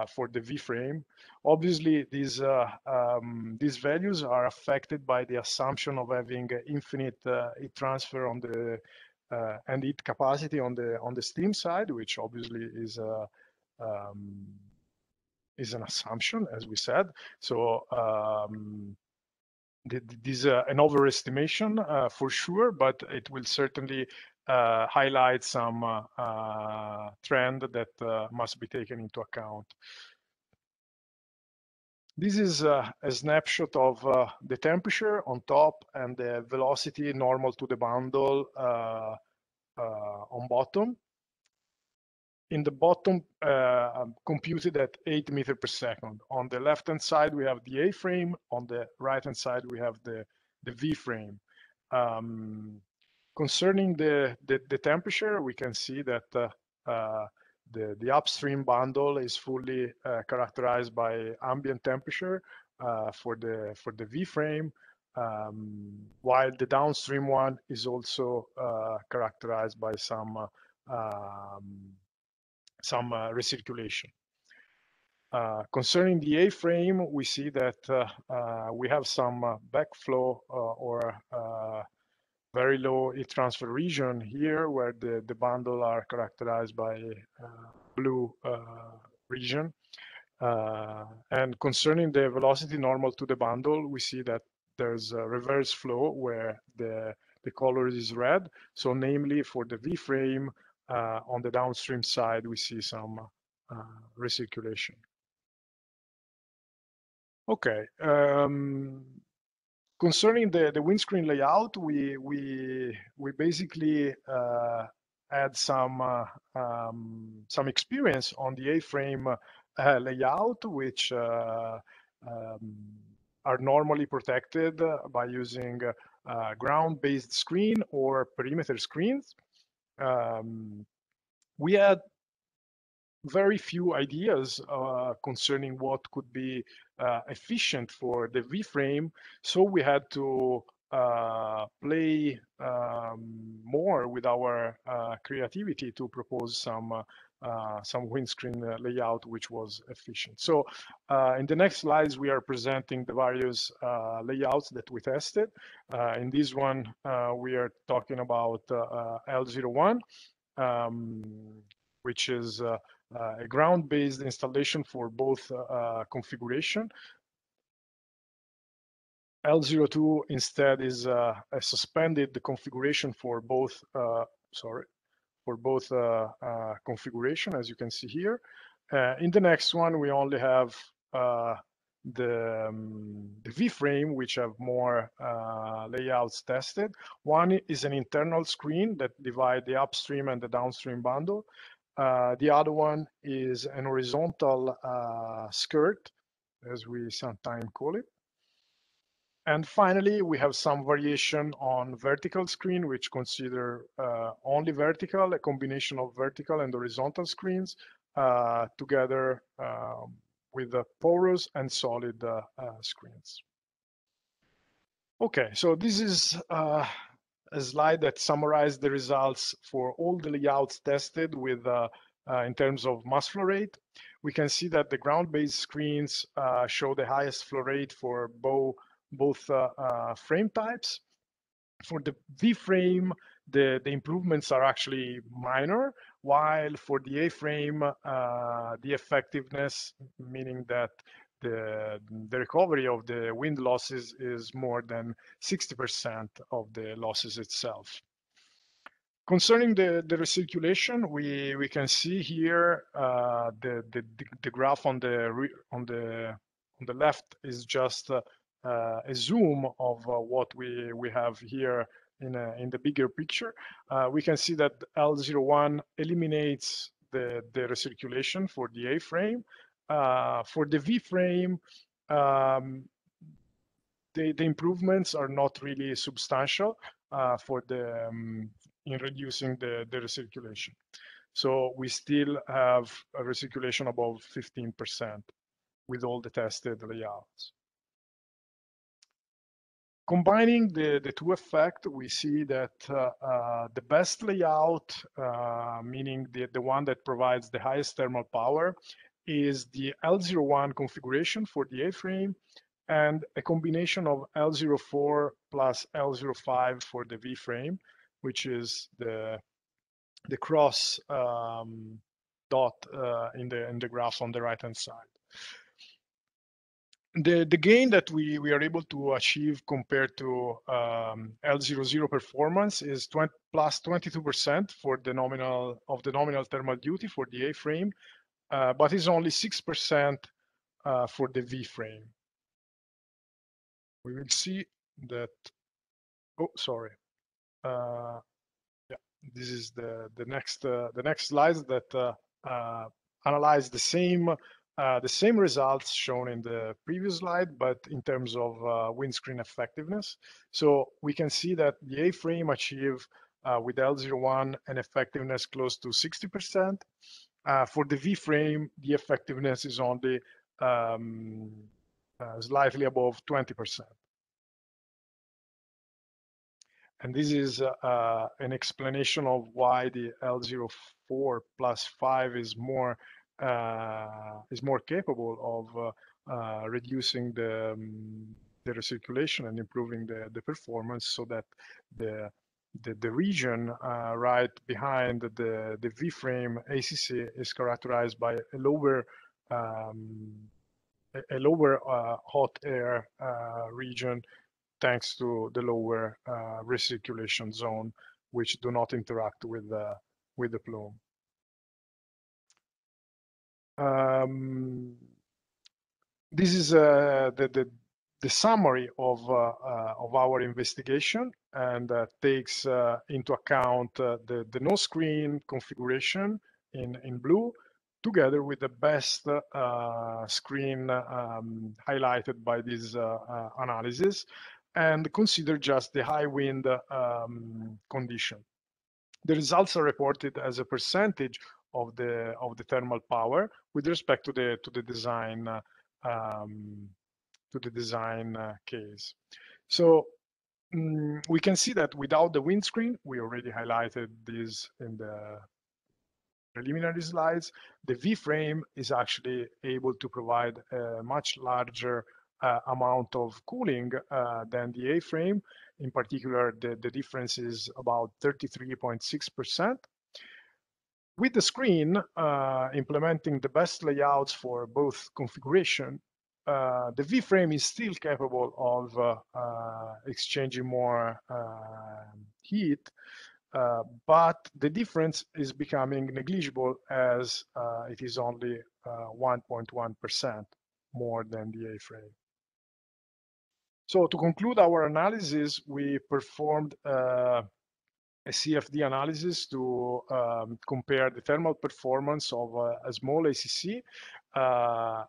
for the V-frame. Obviously, these um, these values are affected by the assumption of having infinite heat transfer on the and heat capacity on the on the steam side, which obviously is um, is an assumption, as we said. So um, this is uh, an overestimation uh, for sure, but it will certainly uh, highlight some uh, uh, trend that uh, must be taken into account. This is a snapshot of the temperature on top and the velocity normal to the bundle on bottom in the bottom uh, computed at 8 meter per second. On the left-hand side, we have the A-frame. On the right-hand side, we have the, the V-frame. Um, concerning the, the, the, temperature, we can see that uh, uh, the, the upstream bundle is fully uh, characterized by ambient temperature for the, for the V-frame, um, while the downstream one is also characterized by some um, some uh, recirculation. Uh, concerning the A-frame, we see that uh, we have some backflow or very low heat transfer region here where the, the bundle are characterized by blue region. Uh, and concerning the velocity normal to the bundle, we see that there's a reverse flow where the, the color is red. So namely for the V-frame, uh, on the downstream side, we see some uh, recirculation. Okay. Um, concerning the, the windscreen layout, we we we basically uh, add some uh, um, some experience on the A-frame uh, layout, which uh, um, are normally protected by using ground-based screen or perimeter screens. Um, we had very few ideas uh, concerning what could be uh, efficient for the V-frame. So we had to uh, play um, more with our uh, creativity to propose some uh, uh, some windscreen layout which was efficient. So in the next slides, we are presenting the various layouts that we tested. in this one, we are talking about L01, um, which is uh, uh, Uh, a ground-based installation for both uh, uh configuration. L02 instead is uh, a suspended configuration for both, sorry, for both configuration, as you can see here. in the next one, we only have the, um, the V-frame, which have more uh, layouts tested. One is an internal screen that divide the upstream and the downstream bundle. Uh, the other one is an horizontal uh, skirt, as we sometimes call it. And finally, we have some variation on vertical screen, which consider uh, only vertical, a combination of vertical and horizontal screens uh, together um, with the porous and solid uh, screens. Okay, so this is a slide that summarizes the results for all the layouts tested with uh, uh, in terms of mass flow rate. We can see that the ground-based screens uh, show the highest flow rate for both, both frame types. For the V-frame, the, the improvements are actually minor, while for the A-frame, uh, the effectiveness, meaning that the, the recovery of the wind losses is more than 60% of the losses itself. Concerning the, the recirculation, we, we can see here uh, the, the, the graph on the on the on the left is just uh, a zoom of uh, what we, we have here in, a, in the bigger picture, uh, we can see that L01 eliminates the, the recirculation for the A-frame. Uh, for the V-frame, um, the, the improvements are not really substantial uh, for the um, in reducing the, the recirculation. So we still have a recirculation above 15% with all the tested layouts. Combining the, the two effects, we see that uh, uh, the best layout, uh, meaning the, the one that provides the highest thermal power, is the L01 configuration for the A-frame and a combination of L04 plus L05 for the V-frame, which is the the cross um, dot uh, in the in the graph on the right hand side. The the gain that we we are able to achieve compared to um, L00 performance is 20 plus 22% for the nominal of the nominal thermal duty for the A frame, uh, but it's only 6% uh, for the V frame. We will see that. Oh, sorry. Uh, this is the the next uh, the next slides that uh, uh, analyze the same the same results shown in the previous slide, but in terms of windscreen effectiveness. So we can see that the A-frame achieve with L01 an effectiveness close to 60%. For the V-frame, the effectiveness is only um, slightly above 20%. And this is uh, an explanation of why the L04 plus 5 is more uh, is more capable of uh, uh reducing the, um, the recirculation and improving the, the performance so that the the, the region uh, right behind the, the V-frame ACC is characterized by a lower um, a, lower uh, hot air region thanks to the lower uh, recirculation zone, which do not interact with the, with the plume. Um, this is uh, the, the, the, summary of, uh, uh of our investigation and uh, takes uh, into account the, the no screen configuration in, in blue, together with the best screen um, highlighted by this analysis and consider just the high wind um, condition. The results are reported as a percentage of the of the thermal power with respect to the to the design uh, um, to the design uh, case. So um, we can see that without the windscreen, we already highlighted this in the preliminary slides, the V-frame is actually able to provide a much larger uh, amount of cooling uh, than the A-frame. In particular, the, the difference is about 33.6%. With the screen, uh, implementing the best layouts for both configuration, uh, the V-frame is still capable of uh, uh, exchanging more heat, but the difference is becoming negligible as it is only 1.1% more than the A-frame. So to conclude our analysis, we performed uh, a CFD analysis to um, compare the thermal performance of uh, a small ACC uh,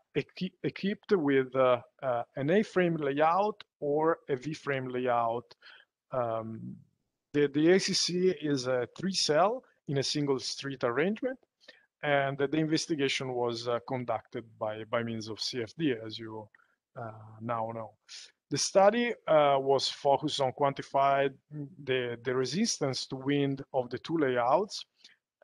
equipped with uh, uh, an A-frame layout or a V-frame layout. Um, the, the ACC is a three-cell in a single street arrangement, and the investigation was uh, conducted by, by means of CFD, as you now know. The study uh, was focused on quantifying the, the resistance to wind of the two layouts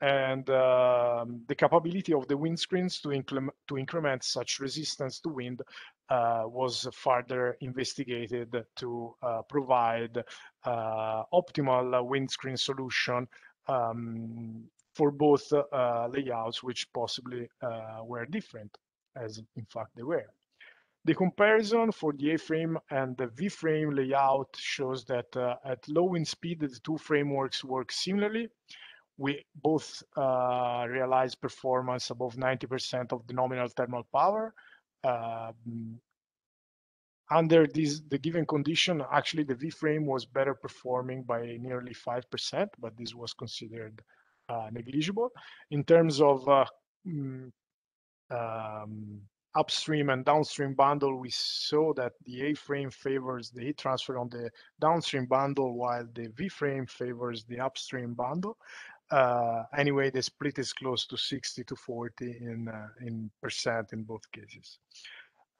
and uh, the capability of the windscreens to, increment, to increment such resistance to wind uh, was further investigated to uh, provide uh, optimal windscreen solution um, for both uh, layouts, which possibly were different, as in fact they were. The comparison for the A-frame and the V-frame layout shows that uh, at low wind speed, the two frameworks work similarly. We both uh, realize performance above 90% of the nominal thermal power. Uh, under this the given condition, actually the V-frame was better performing by nearly 5%, but this was considered uh, negligible. In terms of uh, mm, um, upstream and downstream bundle, we saw that the A-frame favors the heat transfer on the downstream bundle, while the V-frame favors the upstream bundle. Uh, anyway, the split is close to 60 to 40 in, uh, in percent in both cases.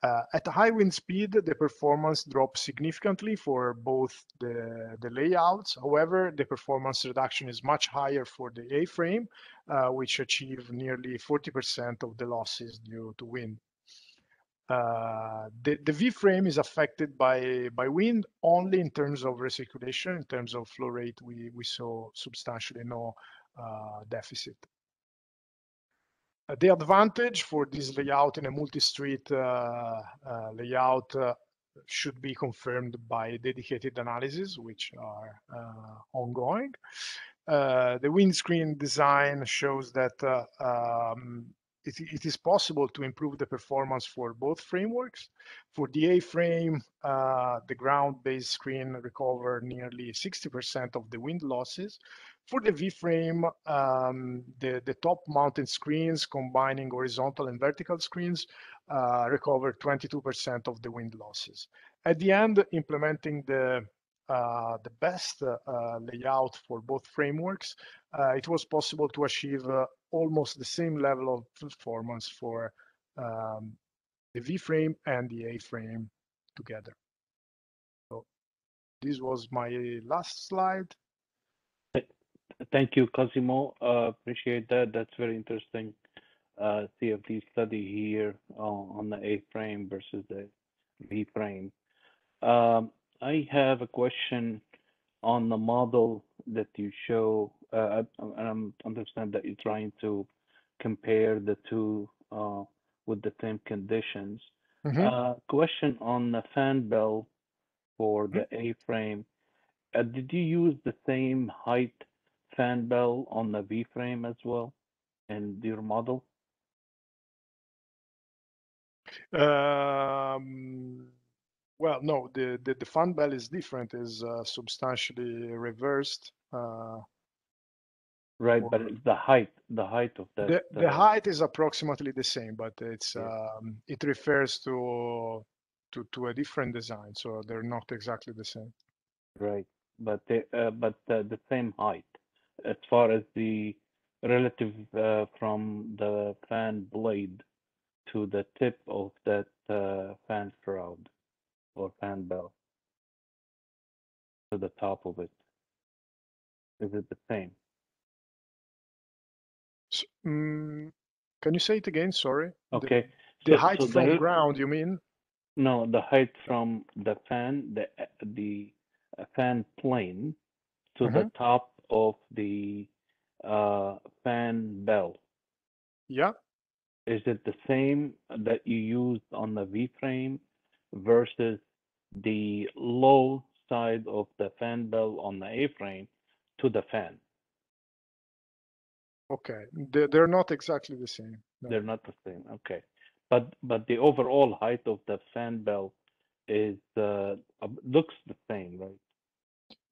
Uh, at high wind speed, the performance drops significantly for both the, the layouts. However, the performance reduction is much higher for the A-frame, uh, which achieve nearly 40% of the losses due to wind. Uh, the, the V-frame is affected by, by wind only in terms of recirculation. In terms of flow rate, we, we saw substantially no uh, deficit. The advantage for this layout in a multi-street uh, uh, layout should be confirmed by dedicated analysis, which are ongoing. The windscreen design shows that um, it, it is possible to improve the performance for both frameworks. For the A-frame, the ground-based screen recover nearly 60% of the wind losses, for the V-frame, um, the, the top mounted screens combining horizontal and vertical screens uh, recover 22% of the wind losses. At the end, implementing the, uh, the best uh, layout for both frameworks, uh, it was possible to achieve uh, almost the same level of performance for um, the V-frame and the A-frame together. So this was my last slide. Thank you, Cosimo. Uh, appreciate that. That's very interesting. Uh, CFD study here on, on the A frame versus the V frame. Um, I have a question on the model that you show, uh, and I understand that you're trying to compare the two uh, with the same conditions. Mhm. Uh, question on the fan bell for the A frame. Uh, did you use the same height fan bell on the V frame as well in your model? Um, well, no, the, the, the fan bell is different, is uh, substantially reversed. Uh, Right, but it's the height, the height of that. the, the uh, height is approximately the same, but it's Yeah. um, it refers to, to to a different design, so they're not exactly the same. Right, but they, uh, but uh, the same height as far as the relative uh, from the fan blade to the tip of that uh, fan shroud or fan bell to the top of it. Is it the same? S- mm, can you say it again? Sorry. Okay. The, so- height so from rel- ground, you mean? No, the height from the fan, the the uh, fan plane to the top of the uh, fan bell. Yeah. Is it the same that you used on the V frame versus the low side of the fan bell on the A frame to the fan? Okay. They, they're not exactly the same. no. They're not the same. Okay. But but the overall height of the fan bell is uh, looks the same, right?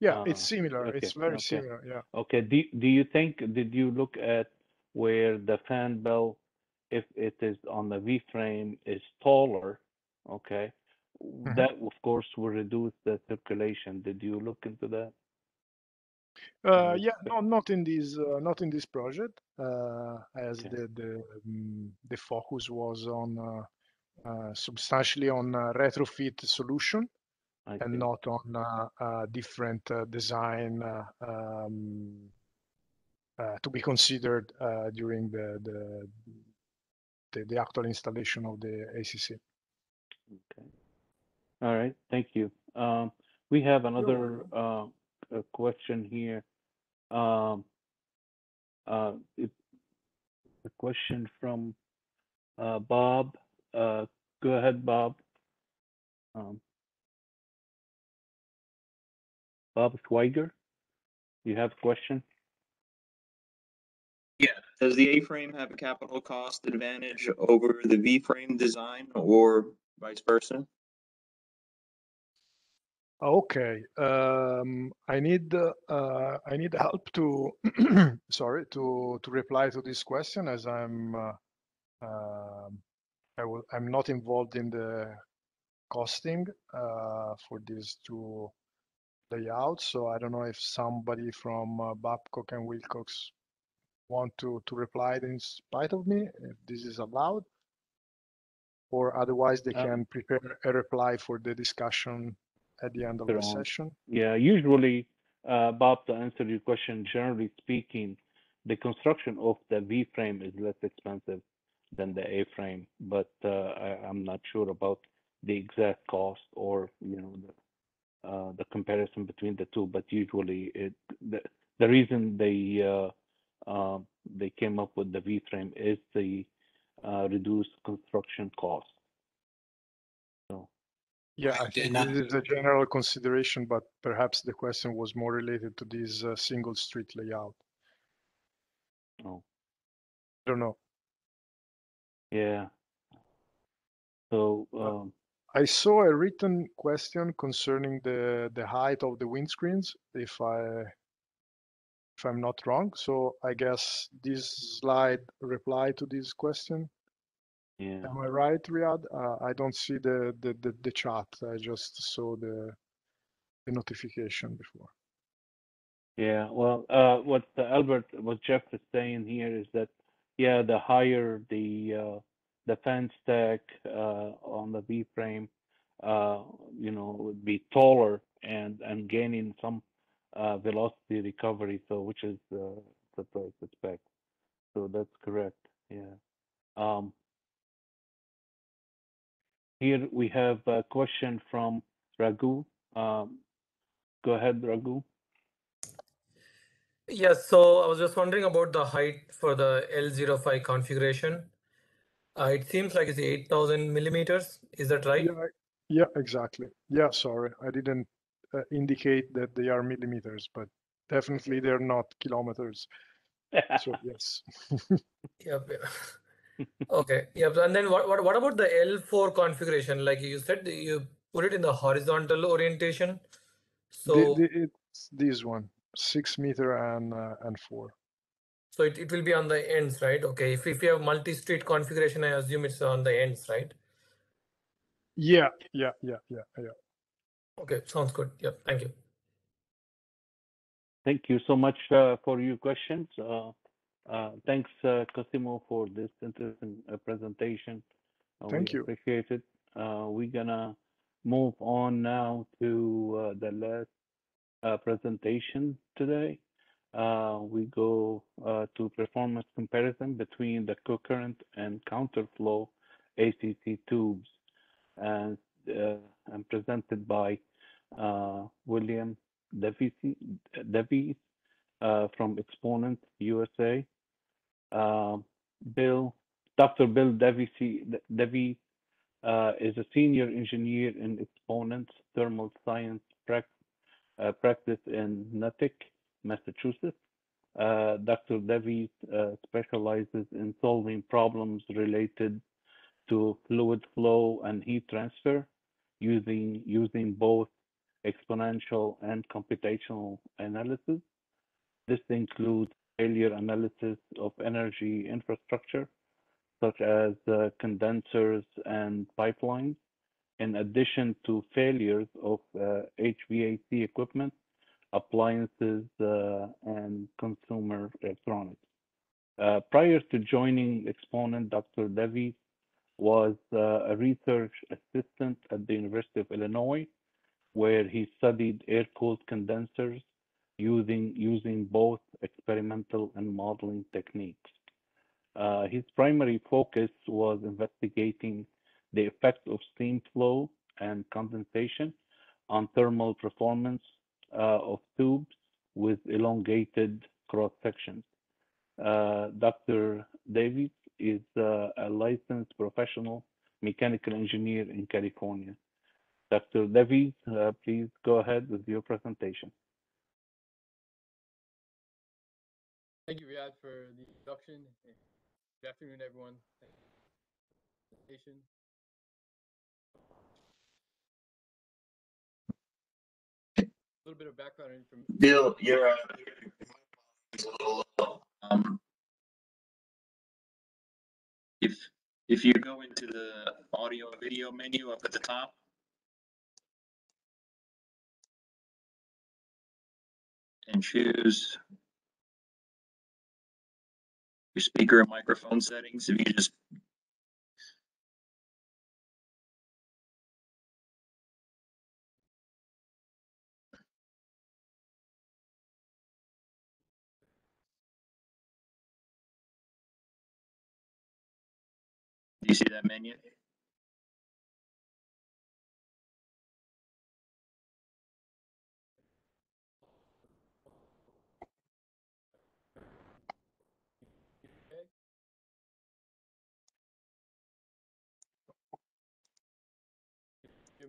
Yeah, it's Uh, similar. okay, It's very okay. similar. Yeah. Okay. Do do you think did you look at where the fan bell, if it is on the V frame, is taller? Okay, that of course will reduce the circulation. Did you look into that? Uh, yeah, no, not in this, uh, not in this project, uh, as Okay. the the mm, the focus was on uh, uh, substantially on uh, retrofit solution I and not on different uh, design uh, um, uh, to be considered uh, during the, the the the actual installation of the ACC. Okay. All right. Thank you. Um, we have another uh, a question here. Um, uh, it, a question from uh, Bob. Uh, go ahead, Bob. Um, Bob Schweiger, you have a question? Yeah, does the A-frame have a capital cost advantage over the V-frame design or vice versa? Okay, um, I need uh, uh, I need help to sorry to to reply to this question as I'm uh, um I will I'm not involved in the costing uh, for these two layouts, so I don't know if somebody from uh, Babcock and Wilcox want to to reply in spite of me if this is allowed, or otherwise they Uh, can prepare a reply for the discussion at the end of the session. Yeah, usually, uh, Bob, to answer your question, generally speaking, the construction of the V frame is less expensive than the A frame, but uh, I, I'm not sure about the exact cost or you know the uh, the comparison between the two. But usually, it the the reason they uh, uh, they came up with the V frame is the uh, reduced construction cost. Yeah, I think this is a general consideration, but perhaps the question was more related to this uh, single street layout. Oh. I don't know. Yeah. So, um, I saw a written question concerning the the height of the windscreens, if I if I'm not wrong. So I guess this slide reply to this question. Yeah. Am I right, Riyad? Uh, I don't see the, the the the chat. I just saw the the notification before. Yeah, well, uh, what Albert, what Jeff is saying here is that, yeah, the higher the uh, the fan stack uh, on the V frame, uh, you know, would be taller and and gaining some uh, velocity recovery. So, which is uh, the price spec. So that's correct. Yeah. Um, here we have a question from Raghu. Um, go ahead, Raghu. Yes, so I was just wondering about the height for the L05 configuration. Uh, it seems like it's 8,000 millimeters. Is that right? Yeah, yeah, exactly. Yeah, sorry, I didn't uh, indicate that they are millimeters, but definitely they're not kilometers. So yes. Yep. yeah. Okay. Yep. And then what, what what about the L4 configuration? Like you said, you put it in the horizontal orientation. So the- it's this one, six meter and uh, and four. so it, it will be on the ends, right? Okay. If if you have multi-street configuration, I assume it's on the ends, right? Yeah, yeah, yeah, yeah, yeah. Okay, sounds good. Yep. Thank you. Thank you so much uh, for your questions. Uh, thanks, uh, Cosimo, for this interesting uh, presentation. Uh, Thank we you. appreciate it. Uh, we're gonna move on now to uh, the last uh, presentation today. Uh, we go uh, to performance comparison between the co-current and counterflow ACC tubes, and uh, and presented by uh, William Davies uh, from Exponent USA. Uh, Bill, Dr. Bill Devi, Davies uh, is a senior engineer in Exponent Thermal Science prac- uh, practice in Natick, Massachusetts. Uh, Dr. Devi uh, specializes in solving problems related to fluid flow and heat transfer using using both exponential and computational analysis. This includes failure analysis of energy infrastructure, such as uh, condensers and pipelines, in addition to failures of uh, HVAC equipment, appliances, uh, and consumer electronics. Uh, prior to joining Exponent, Dr. Davies was uh, a research assistant at the University of Illinois, where he studied air-cooled condensers using using both experimental and modeling techniques. Uh, his primary focus was investigating the effect of steam flow and condensation on thermal performance uh, of tubes with elongated cross sections. Uh, Dr. Davies is uh, a licensed professional mechanical engineer in California. Dr. Davies, uh, please go ahead with your presentation. Thank you, Riyad, for the introduction. Good afternoon, everyone. Thank you. little bit of background information. Bill, your uh, a little low. Um, if if you go into the audio and video menu up at the top, and choose your speaker and microphone settings, if you just do you see that menu?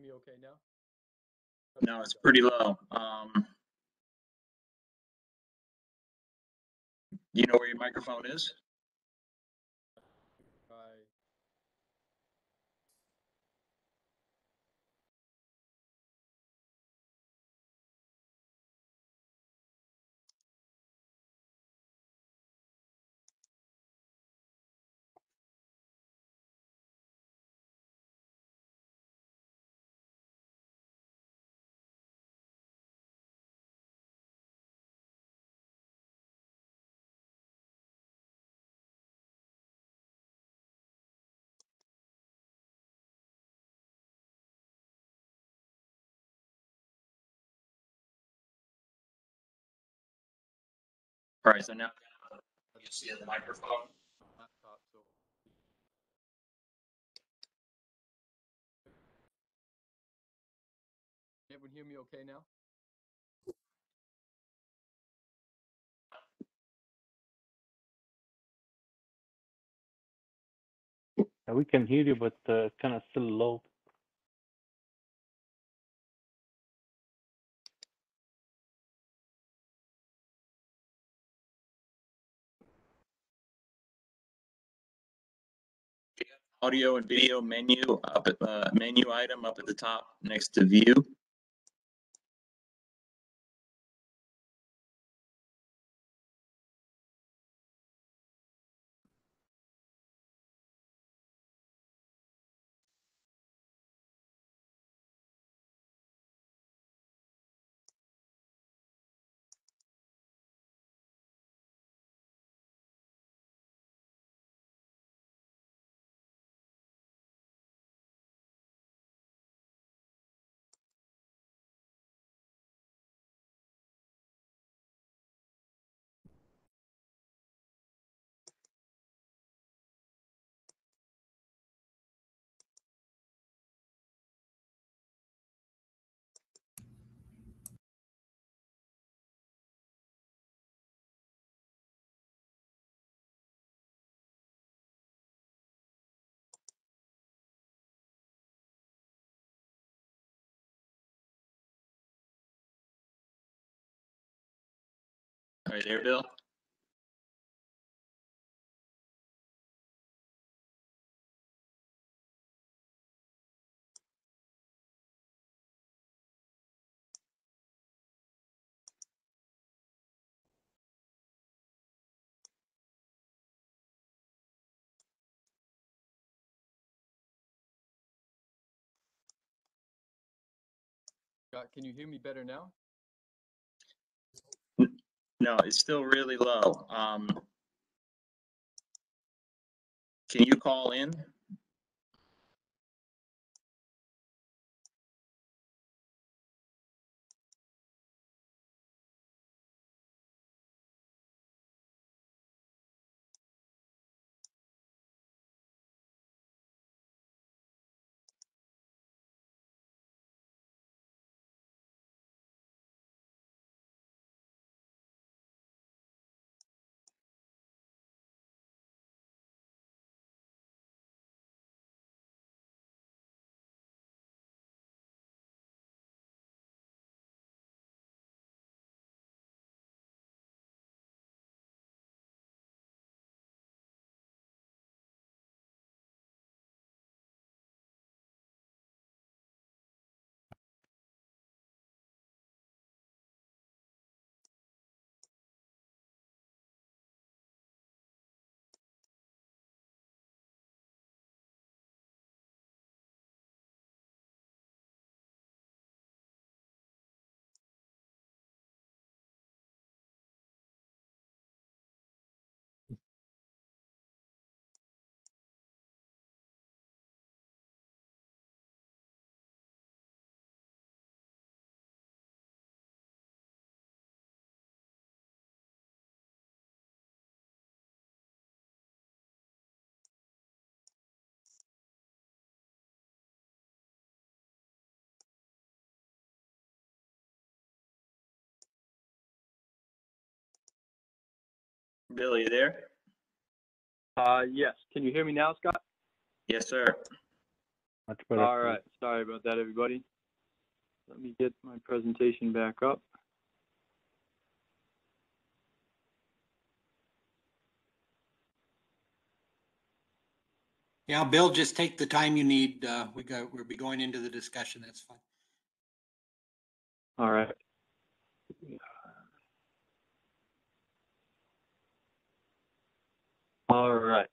Me okay now? No, it's pretty low. Um, you know where your microphone is? All right, so now you see the microphone. laptop, so. Everyone hear me okay now? Yeah, we can hear you, but uh, kind of still low. Audio and video menu up at uh, menu item up at the top next to view. All right, there, Bill. Scott, can you hear me better now? No, it's still really low. Um, can you call in? Bill, you there? Uh, yes. Can you hear me now, Scott? Yes, sir. Much better. All right. Sorry about that, everybody. Let me get my presentation back up. Yeah, Bill, just take the time you need. Uh, we go, we'll be going into the discussion. That's fine. All right. All right,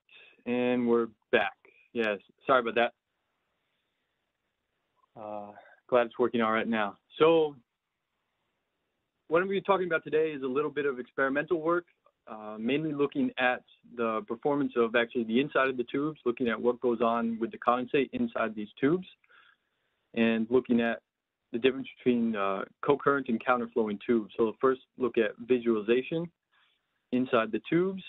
and we're back. Yes, sorry about that. Uh, glad it's working all right now. So, what I'm going to be talking about today is a little bit of experimental work, uh, mainly looking at the performance of actually the inside of the tubes, looking at what goes on with the condensate inside these tubes, and looking at the difference between uh, co-current and counterflowing tubes. So first look at visualization inside the tubes,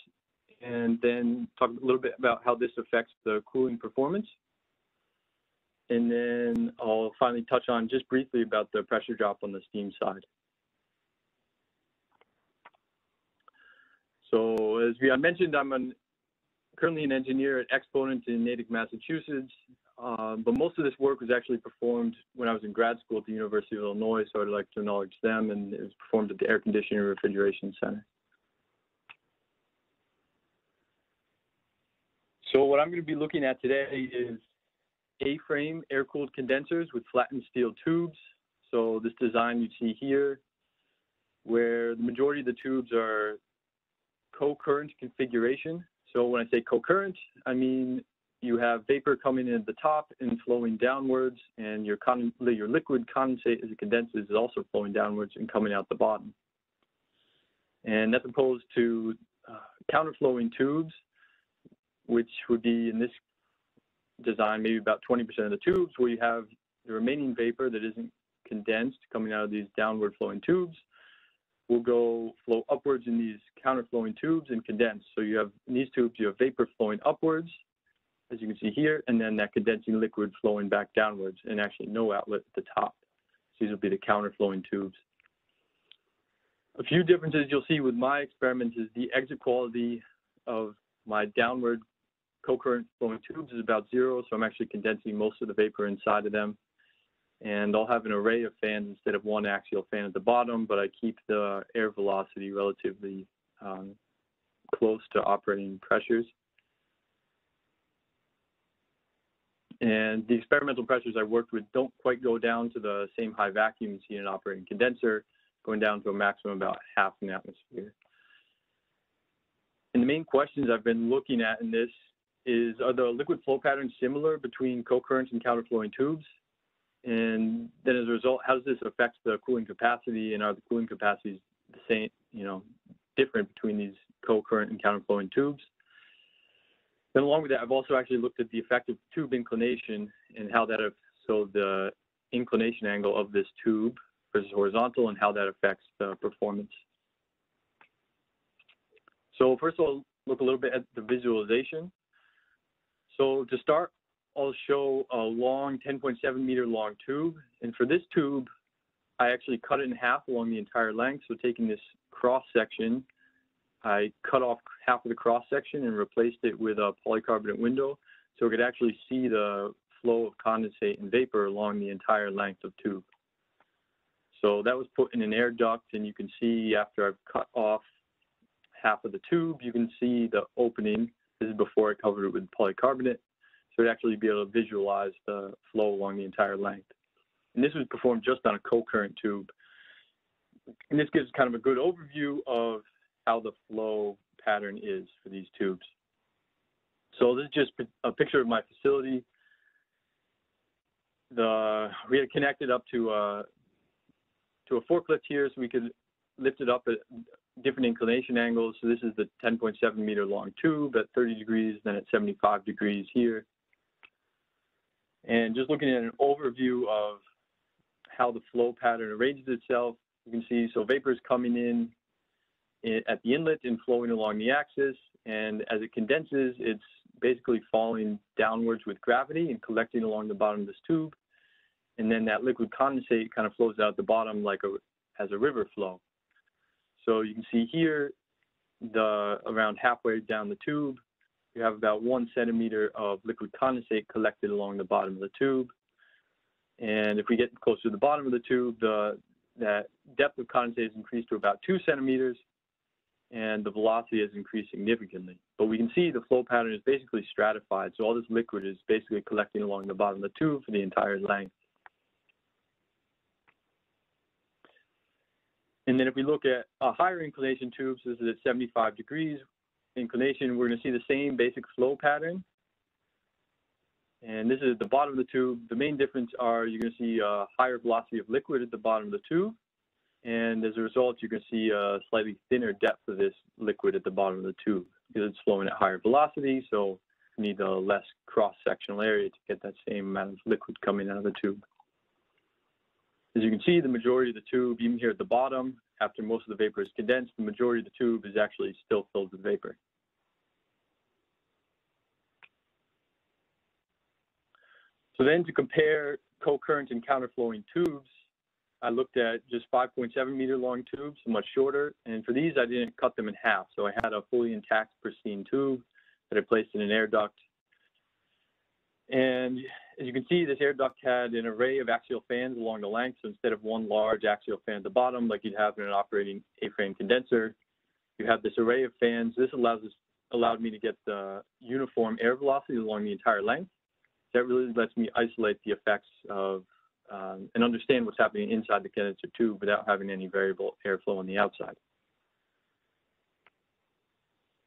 and then talk a little bit about how this affects the cooling performance. And then I'll finally touch on just briefly about the pressure drop on the steam side. So as we I mentioned, I'm an, currently an engineer at Exponent in Natick, Massachusetts. Um, but most of this work was actually performed when I was in grad school at the University of Illinois, so I'd like to acknowledge them, and it was performed at the Air Conditioning and Refrigeration Center. So what I'm going to be looking at today is A-frame air-cooled condensers with flattened steel tubes. So this design you see here, where the majority of the tubes are co-current configuration. So when I say co-current, I mean you have vapor coming in at the top and flowing downwards, and your, your liquid condensate as it condenses is also flowing downwards and coming out the bottom. And that's opposed to uh, counterflowing tubes, which would be in this design maybe about 20% of the tubes where you have the remaining vapor that isn't condensed coming out of these downward flowing tubes will go flow upwards in these counterflowing tubes and condense. So you have in these tubes you have vapor flowing upwards as you can see here, and then that condensing liquid flowing back downwards and actually no outlet at the top. So these will be the counterflowing tubes. A few differences you'll see with my experiments is the exit quality of my downward co-current flowing tubes is about zero, so I'm actually condensing most of the vapor inside of them. And I'll have an array of fans instead of one axial fan at the bottom, but I keep the air velocity relatively um, close to operating pressures. And the experimental pressures I worked with don't quite go down to the same high vacuum you see in an operating condenser, going down to a maximum about half an atmosphere. And the main questions I've been looking at in this is, are the liquid flow patterns similar between co-current and counterflowing tubes? And then as a result, how does this affect the cooling capacity and are the cooling capacities the same, you know, different between these co-current and counterflowing tubes? Then along with that, I've also actually looked at the effect of tube inclination and how that, so the inclination angle of this tube versus horizontal and how that affects the performance. So first of all, look a little bit at the visualization. So to start, I'll show a long 10.7 meter long tube. And for this tube, I actually cut it in half along the entire length. So taking this cross section, I cut off half of the cross section and replaced it with a polycarbonate window so we could actually see the flow of condensate and vapor along the entire length of tube. So that was put in an air duct and you can see after I've cut off half of the tube, you can see the opening. This is before I covered it with polycarbonate. So it'd actually be able to visualize the flow along the entire length. And this was performed just on a co-current tube. And this gives kind of a good overview of how the flow pattern is for these tubes. So this is just a picture of my facility. The we had connected up to a to a forklift here, so we could lift it up different inclination angles. So this is the 10.7 meter long tube at 30 degrees, then at 75 degrees here. And just looking at an overview of how the flow pattern arranges itself, you can see so vapor is coming in eh, at the inlet and flowing along the axis. And as it condenses, it's basically falling downwards with gravity and collecting along the bottom of this tube. And then that liquid condensate kind of flows out the bottom like a, as a river flow. So you can see here, the around halfway down the tube, you have about one centimeter of liquid condensate collected along the bottom of the tube. And if we get closer to the bottom of the tube, the that depth of condensate is increased to about two centimeters, and the velocity has increased significantly. But we can see the flow pattern is basically stratified, so all this liquid is basically collecting along the bottom of the tube for the entire length. And then if we look at a higher inclination tubes, this is at 75 degrees inclination, we're going to see the same basic flow pattern. And this is at the bottom of the tube. The main difference are you're going to see a higher velocity of liquid at the bottom of the tube. And as a result, you can see a slightly thinner depth of this liquid at the bottom of the tube because it's flowing at higher velocity. So you need a less cross-sectional area to get that same amount of liquid coming out of the tube. As you can see, the majority of the tube, even here at the bottom, after most of the vapor is condensed, the majority of the tube is actually still filled with vapor. So then to compare co-current and counterflowing tubes, I looked at just 5.7 meter long tubes, much shorter. And for these, I didn't cut them in half. So I had a fully intact, pristine tube that I placed in an air duct. And as you can see, this air duct had an array of axial fans along the length. So instead of one large axial fan at the bottom, like you'd have in an operating A-frame condenser, you have this array of fans. This allows us, allowed me to get the uniform air velocity along the entire length. That really lets me isolate the effects of um, and understand what's happening inside the condenser tube without having any variable airflow on the outside.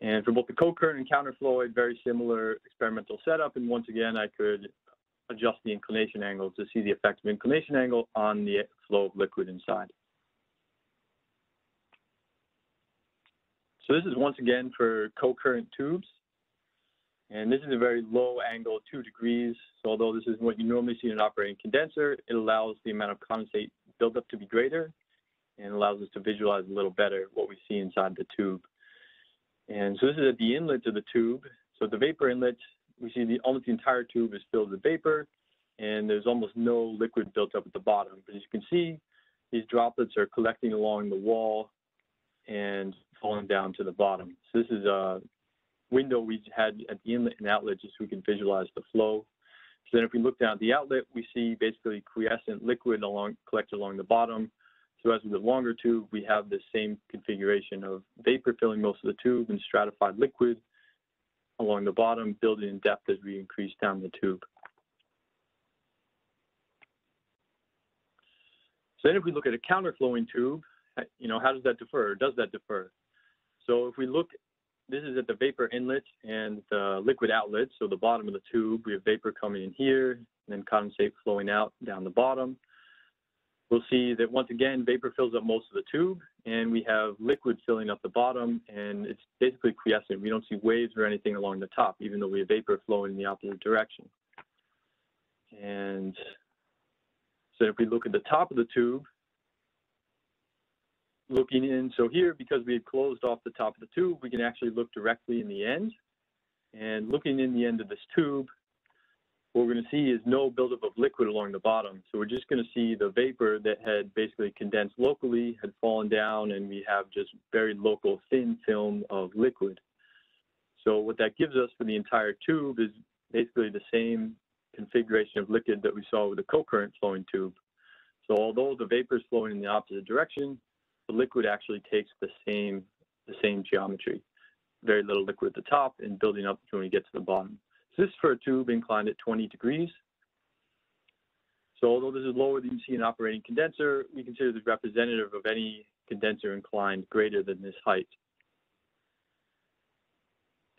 And for both the co-current and counterflow, very similar experimental setup. And once again, I could adjust the inclination angle to see the effect of inclination angle on the flow of liquid inside. So this is once again for co-current tubes. And this is a very low angle, two degrees. So although this is what you normally see in an operating condenser, it allows the amount of condensate buildup to be greater and allows us to visualize a little better what we see inside the tube. And so this is at the inlet of the tube. So the vapor inlet, we see the almost the entire tube is filled with vapor and there's almost no liquid built up at the bottom. But as you can see, these droplets are collecting along the wall and falling down to the bottom. So this is a window we had at the inlet and outlet just so we can visualize the flow. So then if we look down at the outlet, we see basically quiescent liquid along collected along the bottom. So as with the longer tube, we have the same configuration of vapor filling most of the tube and stratified liquid along the bottom, building in depth as we increase down the tube. So then if we look at a counterflowing tube, you know, how does that differ? Does that differ? So if we look this is at the vapor inlet and the liquid outlet. So the bottom of the tube, we have vapor coming in here, and then condensate flowing out down the bottom. We'll see that once again, vapor fills up most of the tube, and we have liquid filling up the bottom, and it's basically quiescent. We don't see waves or anything along the top, even though we have vapor flowing in the opposite direction. And so if we look at the top of the tube, looking in. So here, because we had closed off the top of the tube, we can actually look directly in the end. And looking in the end of this tube, what we're going to see is no buildup of liquid along the bottom. So we're just going to see the vapor that had basically condensed locally had fallen down, and we have just very local thin film of liquid. So what that gives us for the entire tube is basically the same configuration of liquid that we saw with the co-current flowing tube. So although the vapor is flowing in the opposite direction, the liquid actually takes the same the same geometry. Very little liquid at the top and building up when we get to the bottom. This is for a tube inclined at 20 degrees. So although this is lower than you see an operating condenser, we consider this representative of any condenser inclined greater than this height.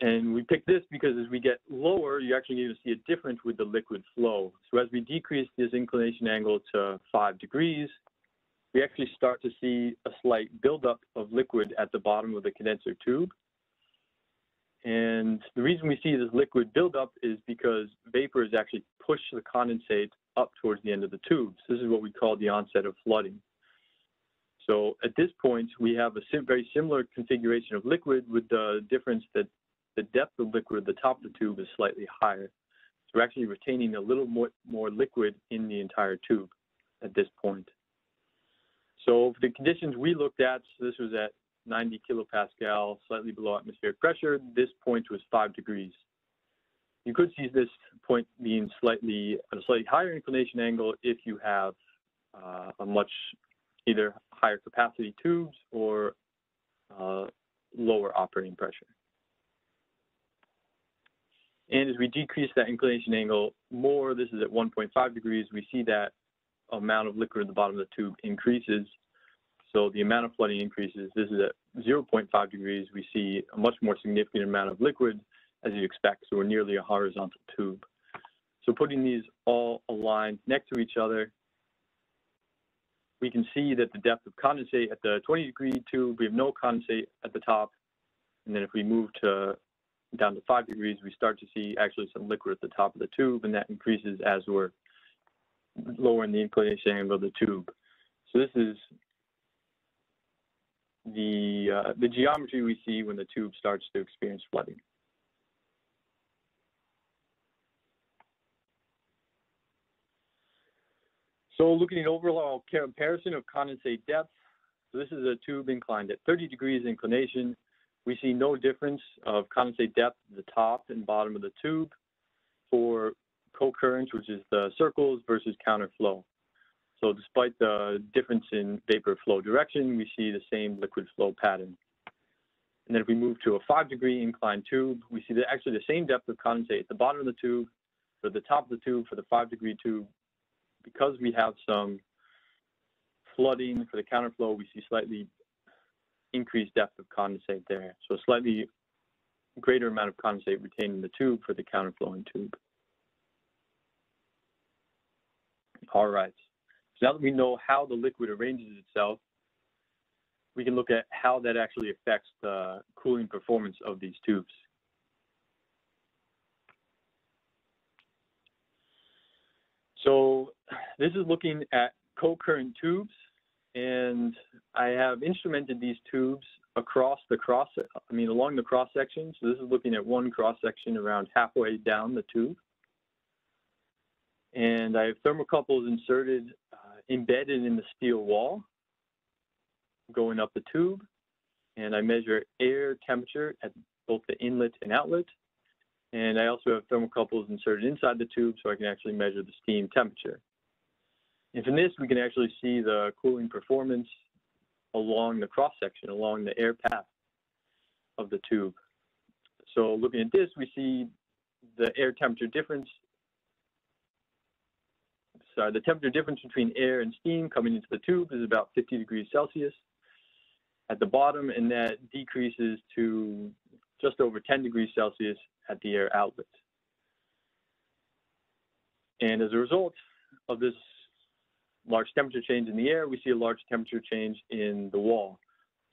And we pick this because as we get lower, you actually need to see a difference with the liquid flow. So as we decrease this inclination angle to five degrees, we actually start to see a slight buildup of liquid at the bottom of the condenser tube. And the reason we see this liquid buildup is because vapors actually push the condensate up towards the end of the tube. So this is what we call the onset of flooding. So at this point, we have a sim very similar configuration of liquid with the difference that the depth of liquid at the top of the tube is slightly higher. So we're actually retaining a little more, more liquid in the entire tube at this point. So the conditions we looked at, so this was at 90 kilopascal, slightly below atmospheric pressure. This point was five degrees. You could see this point being slightly at a slightly higher inclination angle if you have uh, a much either higher capacity tubes or uh, lower operating pressure. And as we decrease that inclination angle more, this is at 1.5 degrees, we see that amount of liquid at the bottom of the tube increases. So the amount of flooding increases. This is at 0.5 degrees, we see a much more significant amount of liquid as you'd expect. So we're nearly a horizontal tube. So putting these all aligned next to each other, we can see that the depth of condensate at the 20 degree tube, we have no condensate at the top. And then if we move to down to five degrees, we start to see actually some liquid at the top of the tube, and that increases as we're lowering the inclination angle of the tube. So this is the uh, the geometry we see when the tube starts to experience flooding. So looking at overall comparison of condensate depth, so this is a tube inclined at 30 degrees inclination. We see no difference of condensate depth at the top and bottom of the tube for co-currents, which is the circles versus counterflow. So despite the difference in vapor flow direction, we see the same liquid flow pattern. And then if we move to a five degree inclined tube, we see actually the same depth of condensate at the bottom of the tube, for the top of the tube, for the five degree tube, because we have some flooding for the counterflow, we see slightly increased depth of condensate there. So a slightly greater amount of condensate retained in the tube for the counterflowing tube. All right. So now that we know how the liquid arranges itself, we can look at how that actually affects the cooling performance of these tubes. So this is looking at co-current tubes, and I have instrumented these tubes across the cross, I mean along the cross section. So this is looking at one cross section around halfway down the tube. And I have thermocouples inserted, uh, embedded in the steel wall, going up the tube. And I measure air temperature at both the inlet and outlet. And I also have thermocouples inserted inside the tube so I can actually measure the steam temperature. And from this, we can actually see the cooling performance along the cross section, along the air path of the tube. So looking at this, we see the air temperature difference. Sorry, the temperature difference between air and steam coming into the tube is about 50 degrees Celsius at the bottom, and that decreases to just over 10 degrees Celsius at the air outlet. And as a result of this large temperature change in the air, we see a large temperature change in the wall.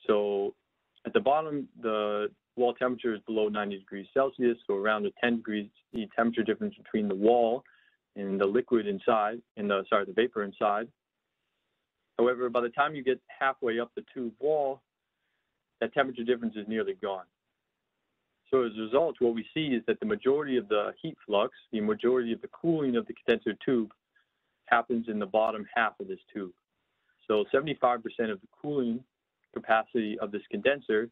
So at the bottom, the wall temperature is below 90 degrees Celsius, so around a 10 degrees temperature difference between the wall and the liquid inside, and the sorry, the vapor inside. However, by the time you get halfway up the tube wall, that temperature difference is nearly gone. So as a result, what we see is that the majority of the heat flux, the majority of the cooling of the condenser tube happens in the bottom half of this tube. So 75% of the cooling capacity of this condenser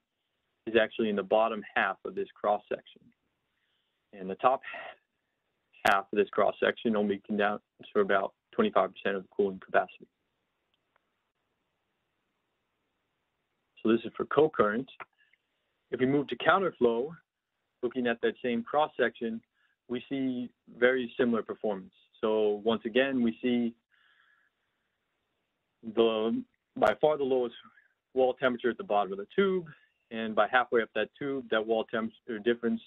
is actually in the bottom half of this cross section. And the top half of this cross section only condenses for about 25% of the cooling capacity. So this is for co-current. If we move to counterflow, looking at that same cross section, we see very similar performance. So once again, we see the by far the lowest wall temperature at the bottom of the tube, and by halfway up that tube, that wall temperature difference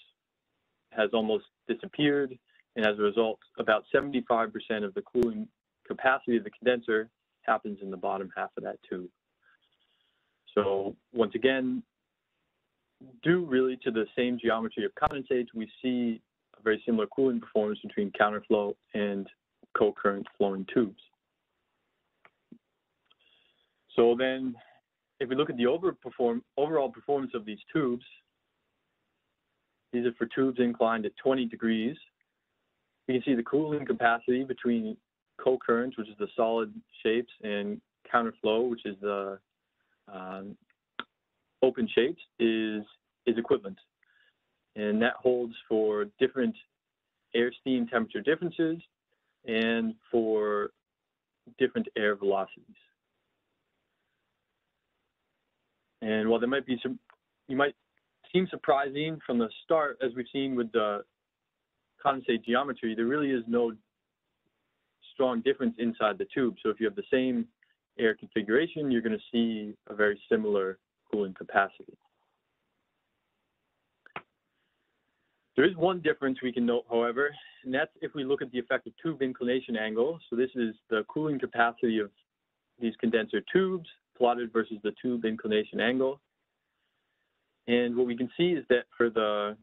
has almost disappeared, and as a result, about 75% of the cooling capacity of the condenser happens in the bottom half of that tube. So once again, due really to the same geometry of condensates, we see a very similar cooling performance between counterflow and co-current flowing tubes. So then, if we look at the overall performance of these tubes, these are for tubes inclined at 20 degrees. You can see the cooling capacity between co-current, which is the solid shapes, and counterflow, which is the um, open shapes is, is equivalent. And that holds for different air steam temperature differences and for different air velocities. And while there might be some, you might seem surprising from the start, as we've seen with the condensate geometry, there really is no strong difference inside the tube. So if you have the same air configuration, you're going to see a very similar cooling capacity. There is one difference we can note, however, and that's if we look at the effective tube inclination angle. So this is the cooling capacity of these condenser tubes plotted versus the tube inclination angle. And what we can see is that for the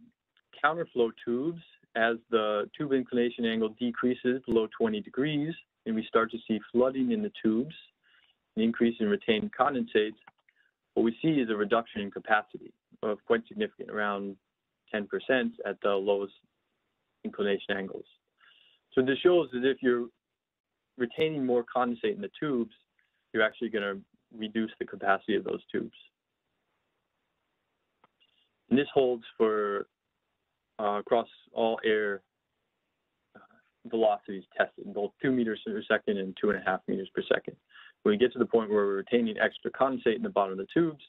counterflow tubes, as the tube inclination angle decreases below 20 degrees, and we start to see flooding in the tubes, an increase in retained condensate, what we see is a reduction in capacity of quite significant, around 10% at the lowest inclination angles. So this shows that if you're retaining more condensate in the tubes, you're actually going to reduce the capacity of those tubes. And this holds for uh, across all air uh, velocities tested, both two meters per second and two and a half meters per second. When we get to the point where we're retaining extra condensate in the bottom of the tubes,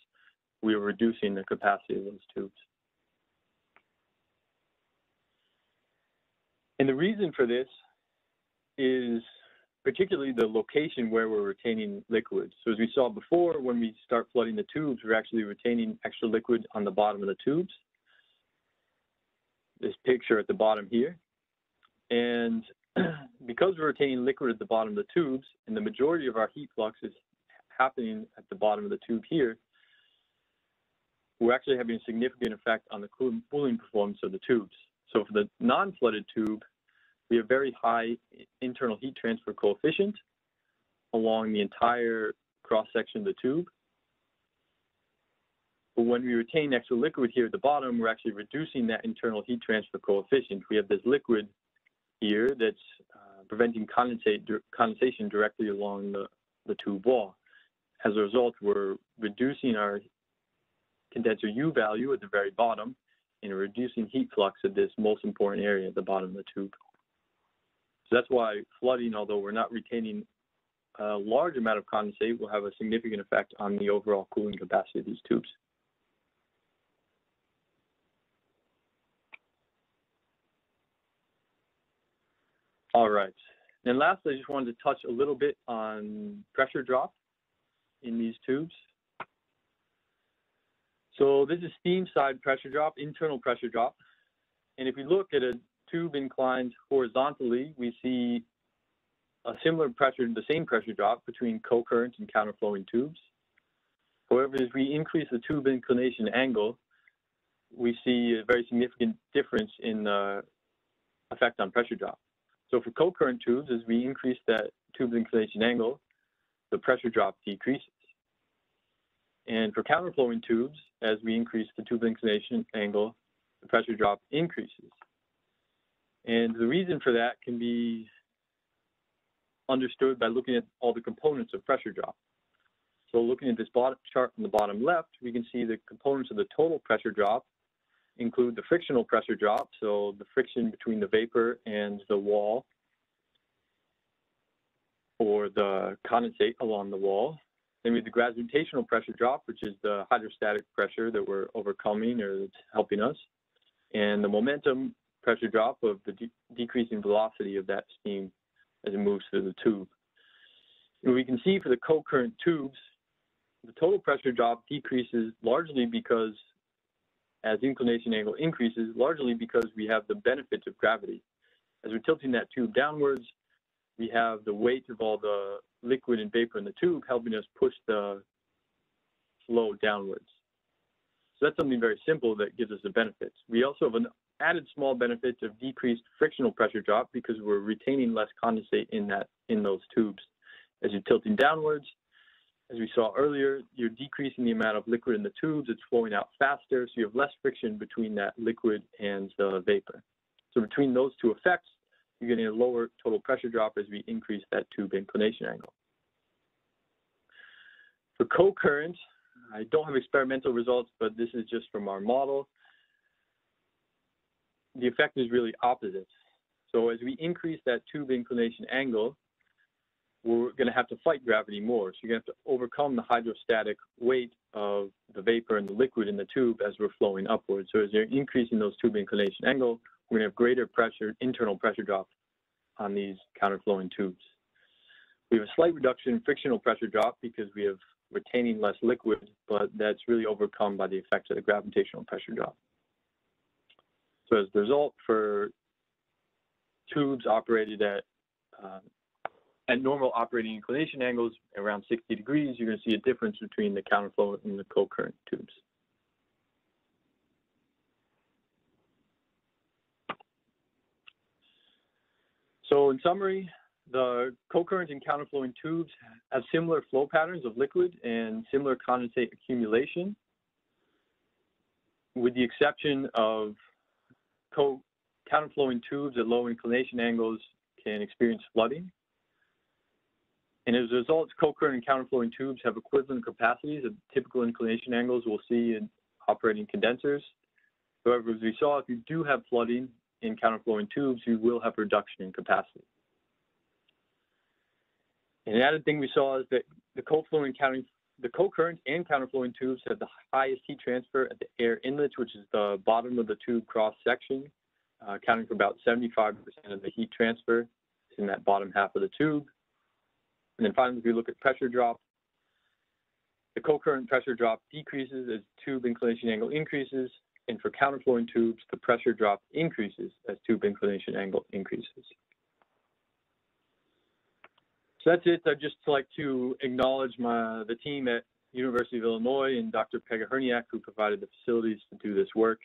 we are reducing the capacity of those tubes. And the reason for this is particularly the location where we're retaining liquids. So as we saw before, when we start flooding the tubes, we're actually retaining extra liquid on the bottom of the tubes. This picture at the bottom here. And because we're retaining liquid at the bottom of the tubes, and the majority of our heat flux is happening at the bottom of the tube here, we're actually having a significant effect on the cooling performance of the tubes. So for the non-flooded tube, we have very high internal heat transfer coefficient along the entire cross section of the tube. But when we retain extra liquid here at the bottom, we're actually reducing that internal heat transfer coefficient. We have this liquid here that's uh, preventing condensate, condensation directly along the, the tube wall. As a result, we're reducing our condenser U value at the very bottom and reducing heat flux at this most important area at the bottom of the tube. So that's why flooding, although we're not retaining a large amount of condensate, will have a significant effect on the overall cooling capacity of these tubes. All right. And lastly, I just wanted to touch a little bit on pressure drop in these tubes. So this is steam side pressure drop, internal pressure drop. And if we look at a tube inclined horizontally, we see a similar pressure, the same pressure drop between co-current and counterflowing tubes. However, as we increase the tube inclination angle, we see a very significant difference in the effect on pressure drop. So for co-current tubes, as we increase that tube inclination angle, the pressure drop decreases. And for counterflowing tubes, as we increase the tube inclination angle, the pressure drop increases. And the reason for that can be understood by looking at all the components of pressure drop. So looking at this bottom chart on the bottom left, we can see the components of the total pressure drop include the frictional pressure drop, so the friction between the vapor and the wall, or the condensate along the wall. Then we have the gravitational pressure drop, which is the hydrostatic pressure that we're overcoming or that's helping us. And the momentum pressure drop of the de decreasing velocity of that steam as it moves through the tube. And we can see for the co-current tubes, the total pressure drop decreases largely because as inclination angle increases, largely because we have the benefits of gravity. As we're tilting that tube downwards, we have the weight of all the liquid and vapor in the tube helping us push the flow downwards. So that's something very simple that gives us the benefits. We also have an added small benefit of decreased frictional pressure drop because we're retaining less condensate in that in those tubes. As you're tilting downwards, as we saw earlier, you're decreasing the amount of liquid in the tubes. It's flowing out faster, so you have less friction between that liquid and the vapor. So between those two effects, you're getting a lower total pressure drop as we increase that tube inclination angle. For co-current, I don't have experimental results, but this is just from our model. The effect is really opposite. So as we increase that tube inclination angle, we're going to have to fight gravity more. So you're going to have to overcome the hydrostatic weight of the vapor and the liquid in the tube as we're flowing upwards. So as you're increasing those tube inclination angle, we're going to have greater pressure, internal pressure drop on these counterflowing tubes. We have a slight reduction in frictional pressure drop because we have retaining less liquid, but that's really overcome by the effect of the gravitational pressure drop. So as a result, for tubes operated at uh, at normal operating inclination angles around 60 degrees, you're going to see a difference between the counterflow and the co-current tubes. So in summary, the co-current and counterflowing tubes have similar flow patterns of liquid and similar condensate accumulation, with the exception of co counterflowing tubes at low inclination angles can experience flooding. And as a result, co-current and counterflowing tubes have equivalent capacities at typical inclination angles we'll see in operating condensers. However, as we saw, if you do have flooding in counterflowing tubes, you will have reduction in capacity. And the added thing we saw is that the co-flowing counting, the co-current and counterflowing tubes have the highest heat transfer at the air inlets, which is the bottom of the tube cross section, uh, accounting for about 75% of the heat transfer in that bottom half of the tube. And then finally, if we look at pressure drop, the co-current pressure drop decreases as tube inclination angle increases, and for counterflowing tubes, the pressure drop increases as tube inclination angle increases. So that's it. I'd just like to acknowledge my the team at University of Illinois and Dr. Pega Hrnjak who provided the facilities to do this work.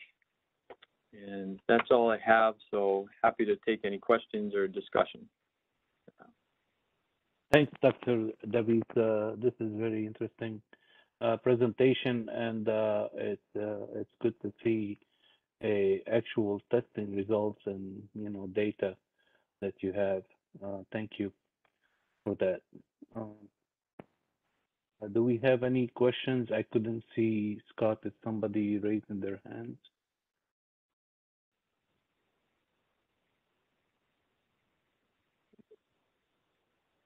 And that's all I have. So happy to take any questions or discussion. Thanks, Dr. David. Uh, this is very interesting uh, presentation, and uh, it's uh, it's good to see a actual testing results and you know data that you have. Uh, thank you for that. Um, do we have any questions? I couldn't see Scott. Is somebody raising their hands?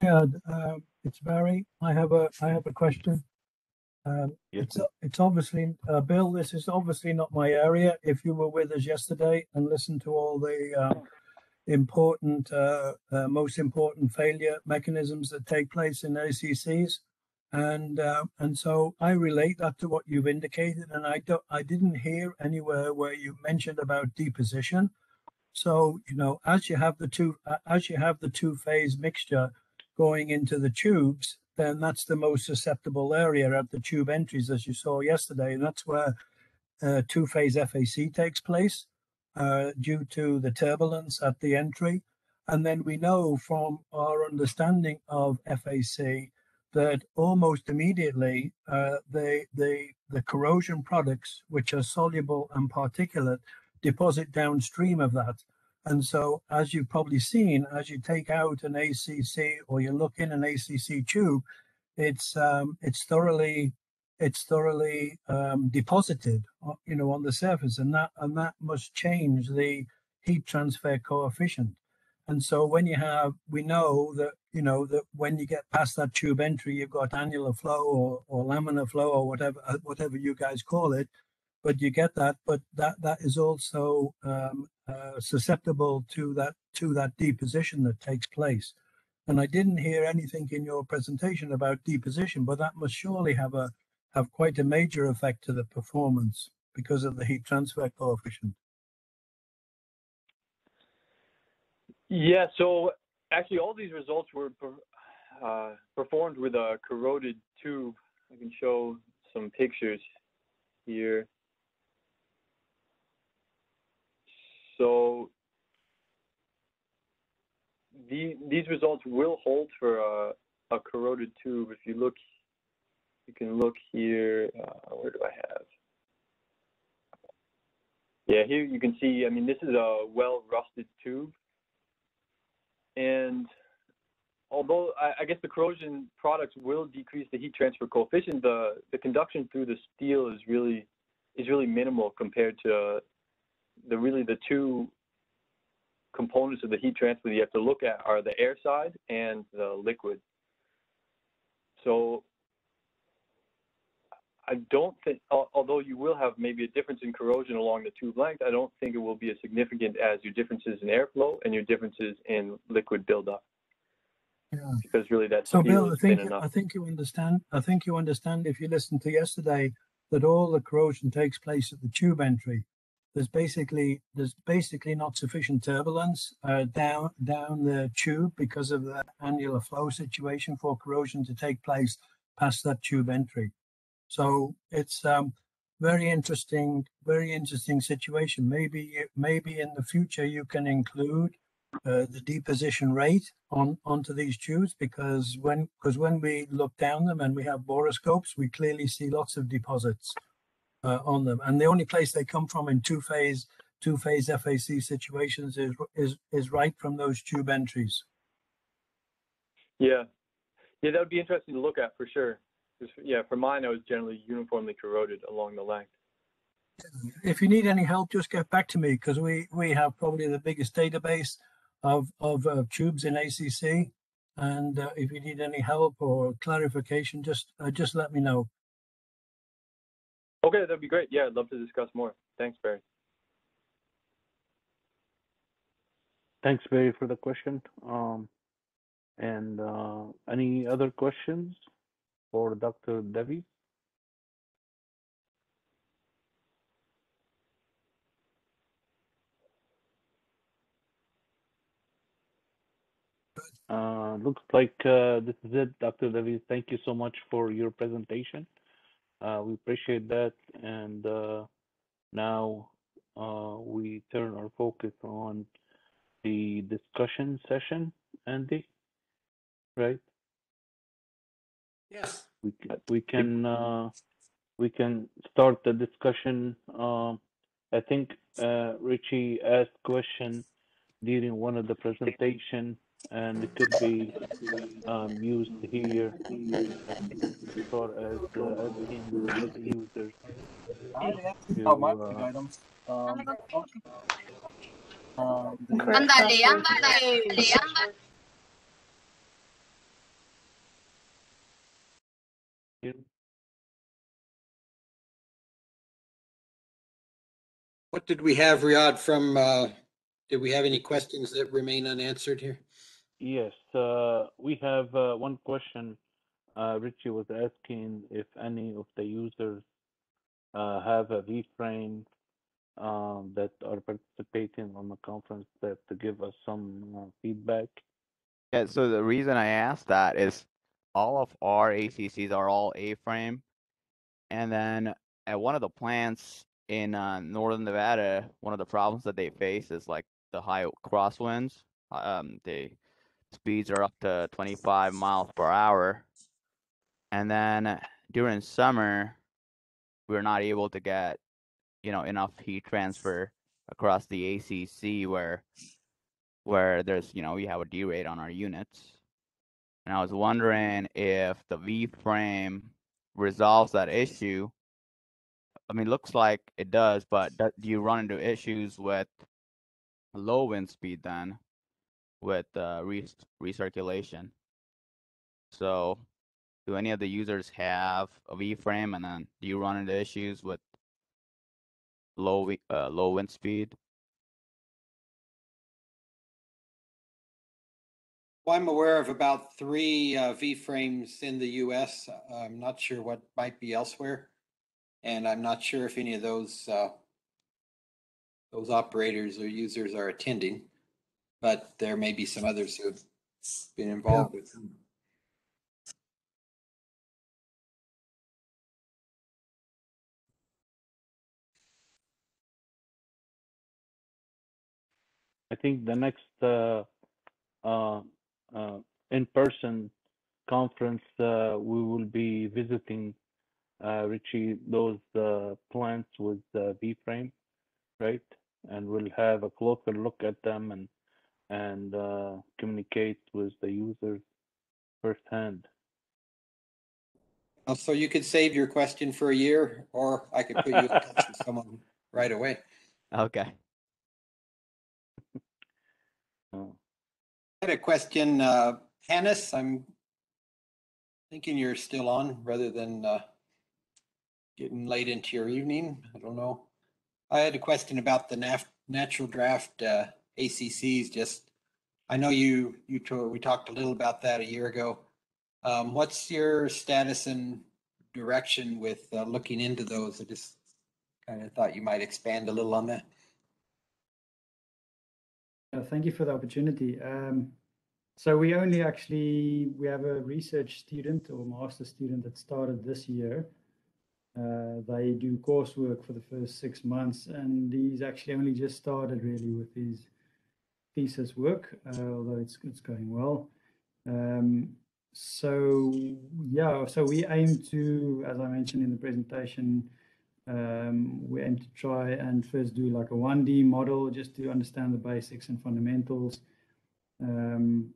Yeah, uh, it's Barry. I have a I have a question. Um, Yes, it's it's obviously uh, Bill. This is obviously not my area. If you were with us yesterday and listened to all the uh, important, uh, uh, most important failure mechanisms that take place in ACCs, and uh, and so I relate that to what you've indicated, and I don't I didn't hear anywhere where you mentioned about deposition. So you know, as you have the two as you have the two phase mixture going into the tubes, then that's the most susceptible area at the tube entries, as you saw yesterday, and that's where uh, two phase FAC takes place uh, due to the turbulence at the entry. And then we know from our understanding of FAC that almost immediately uh, the, the, the corrosion products, which are soluble and particulate, deposit downstream of that. And so, as you've probably seen, as you take out an ACC or you look in an ACC tube, it's um, it's thoroughly it's thoroughly um, deposited, uh, you know, on the surface, and that and that must change the heat transfer coefficient. And so, when you have, we know that you know that when you get past that tube entry, you've got annular flow or, or laminar flow or whatever uh, whatever you guys call it, but you get that. But that that is also um, uh, susceptible to that to that deposition that takes place. And I didn't hear anything in your presentation about deposition, but that must surely have a have quite a major effect to the performance because of the heat transfer coefficient. Yeah, so actually all these results were uh, performed with a corroded tube. I can show some pictures here. So the, these results will hold for a, a corroded tube. If you look, you can look here. Uh, where do I have? Yeah, here you can see, I mean, this is a well rusted tube. And although I, I guess the corrosion products will decrease the heat transfer coefficient, the, the conduction through the steel is really is really minimal compared to the really the two components of the heat transfer that you have to look at are the air side and the liquid. So I don't think, although you will have maybe a difference in corrosion along the tube length, I don't think it will be as significant as your differences in airflow and your differences in liquid buildup. Yeah. Because really that's So, Bill, I think. I think you understand. I think you understand if you listened to yesterday that all the corrosion takes place at the tube entry. There's basically there's basically not sufficient turbulence uh, down down the tube because of the annular flow situation for corrosion to take place past that tube entry. So it's um, very interesting, very interesting situation. Maybe maybe in the future you can include uh, the deposition rate on onto these tubes because when because when we look down them and we have borescopes, we clearly see lots of deposits uh, on them. And the only place they come from in two phase two phase FAC situations is is is right from those tube entries. Yeah. Yeah, that would be interesting to look at for sure. yeah, for mine, I was generally uniformly corroded along the length. If you need any help, just get back to me because we we have probably the biggest database of of uh, tubes in ACC. And uh, if you need any help or clarification, just uh, just let me know. Okay, that'd be great. Yeah, I'd love to discuss more. Thanks, Barry. Thanks, Barry, for the question. Um, and uh, any other questions for Dr. Devi? Uh, looks like uh, this is it, Dr. Devi. Thank you so much for your presentation. Uh, we appreciate that. And uh, now uh, we turn our focus on the discussion session, Andy, right? Yes. We, c- we can, uh, we can start the discussion. Um, I think, uh, Richie asked question during one of the presentation and it could be, um, used here as far as, uh, asking the users to, uh, items. Um, um. What did we have, Riyad, from, uh, did we have any questions that remain unanswered here? Yes, uh, we have uh, one question. Uh, Richie was asking if any of the users have a V-frame um, that are participating on the conference that to give us some feedback. Yeah, so the reason I asked that is all of our ACCs are all A-frame. And then at one of the plants in uh, northern Nevada, one of the problems that they face is like the high crosswinds. Um, the speeds are up to 25 miles per hour. And then during summer, we're not able to get, you know, enough heat transfer across the ACC where where there's, you know, we have a derate on our units. And I was wondering if the V frame resolves that issue. I mean, looks like it does, but do do you run into issues with low wind speed then with uh, re- recirculation? So, do any of the users have a V frame, and then do you run into issues with low uh, low wind speed? Well, I'm aware of about three uh, V-frames in the US. I'm not sure what might be elsewhere. And I'm not sure if any of those, uh, those operators or users are attending. But there may be some others who've been involved with them. I think the next uh, uh, uh, in-person conference, uh, we will be visiting uh, Richie those uh, plants with uh, V-frame, right? And we'll have a closer look at them and and uh, communicate with the users firsthand. Oh, So you could save your question for a year, or I could put you in touch with someone right away. Okay. Oh, I had a question, uh, Hannes, I'm thinking you're still on rather than, uh, getting late into your evening. I don't know. I had a question about the nat- natural draft, uh, ACCs, just, I know you, you, we talked a little about that a year ago. Um, what's your status and direction with, uh, looking into those? I just kind of thought you might expand a little on that. Uh, thank you for the opportunity. Um, so we only actually we have a research student or master student that started this year. Uh, they do coursework for the first six months, and he's actually only just started really with his thesis work, uh, although it's it's going well. Um, so yeah, so we aim to, as I mentioned in the presentation, um, we aim to try and first do like a 1D model just to understand the basics and fundamentals um,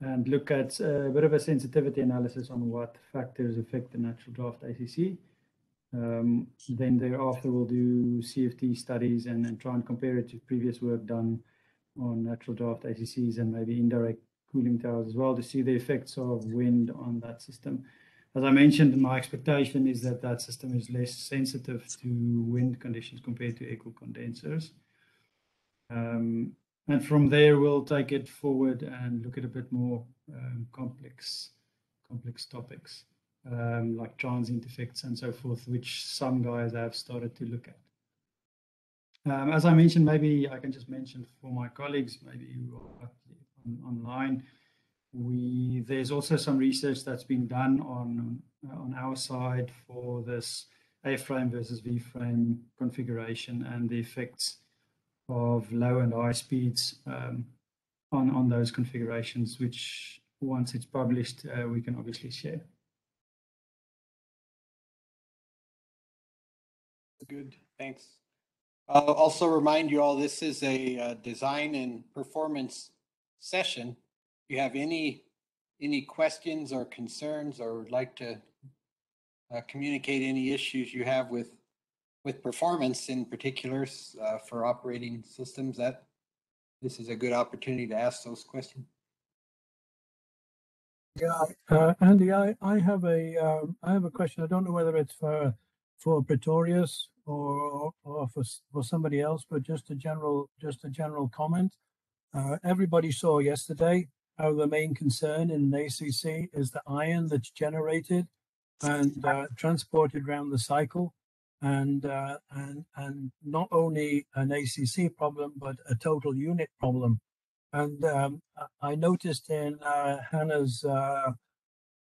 and look at a bit of a sensitivity analysis on what factors affect the natural draft ACC. Um, then thereafter we'll do CFD studies and, and try and compare it to previous work done on natural draft ACCs and maybe indirect cooling towers as well to see the effects of wind on that system as I mentioned, my expectation is that that system is less sensitive to wind conditions compared to air-cooled condensers. Um, and from there, we'll take it forward and look at a bit more um, complex, complex topics um, like transient effects and so forth, which some guys have started to look at. Um, as I mentioned, maybe I can just mention for my colleagues, maybe who are on, online, we there's also some research that's been done on on our side for this A-frame versus V-frame configuration and the effects of low and high speeds um, on on those configurations, which once it's published, uh, we can obviously share. Good, thanks. I'll also remind you all, this is a uh, design and performance session. If you have any, any questions or concerns or would like to uh, communicate any issues you have with, with performance in particulars uh, for operating systems, that this is a good opportunity to ask those questions. Yeah, uh, Andy, I, I have a um, I have a question. I don't know whether it's for for Pretorius or or for for somebody else, but just a general just a general comment. Uh, everybody saw yesterday how the main concern in an ACC is the iron that's generated and uh, transported around the cycle, and uh, and and not only an ACC problem but a total unit problem. And um, I- noticed in uh, Hannes'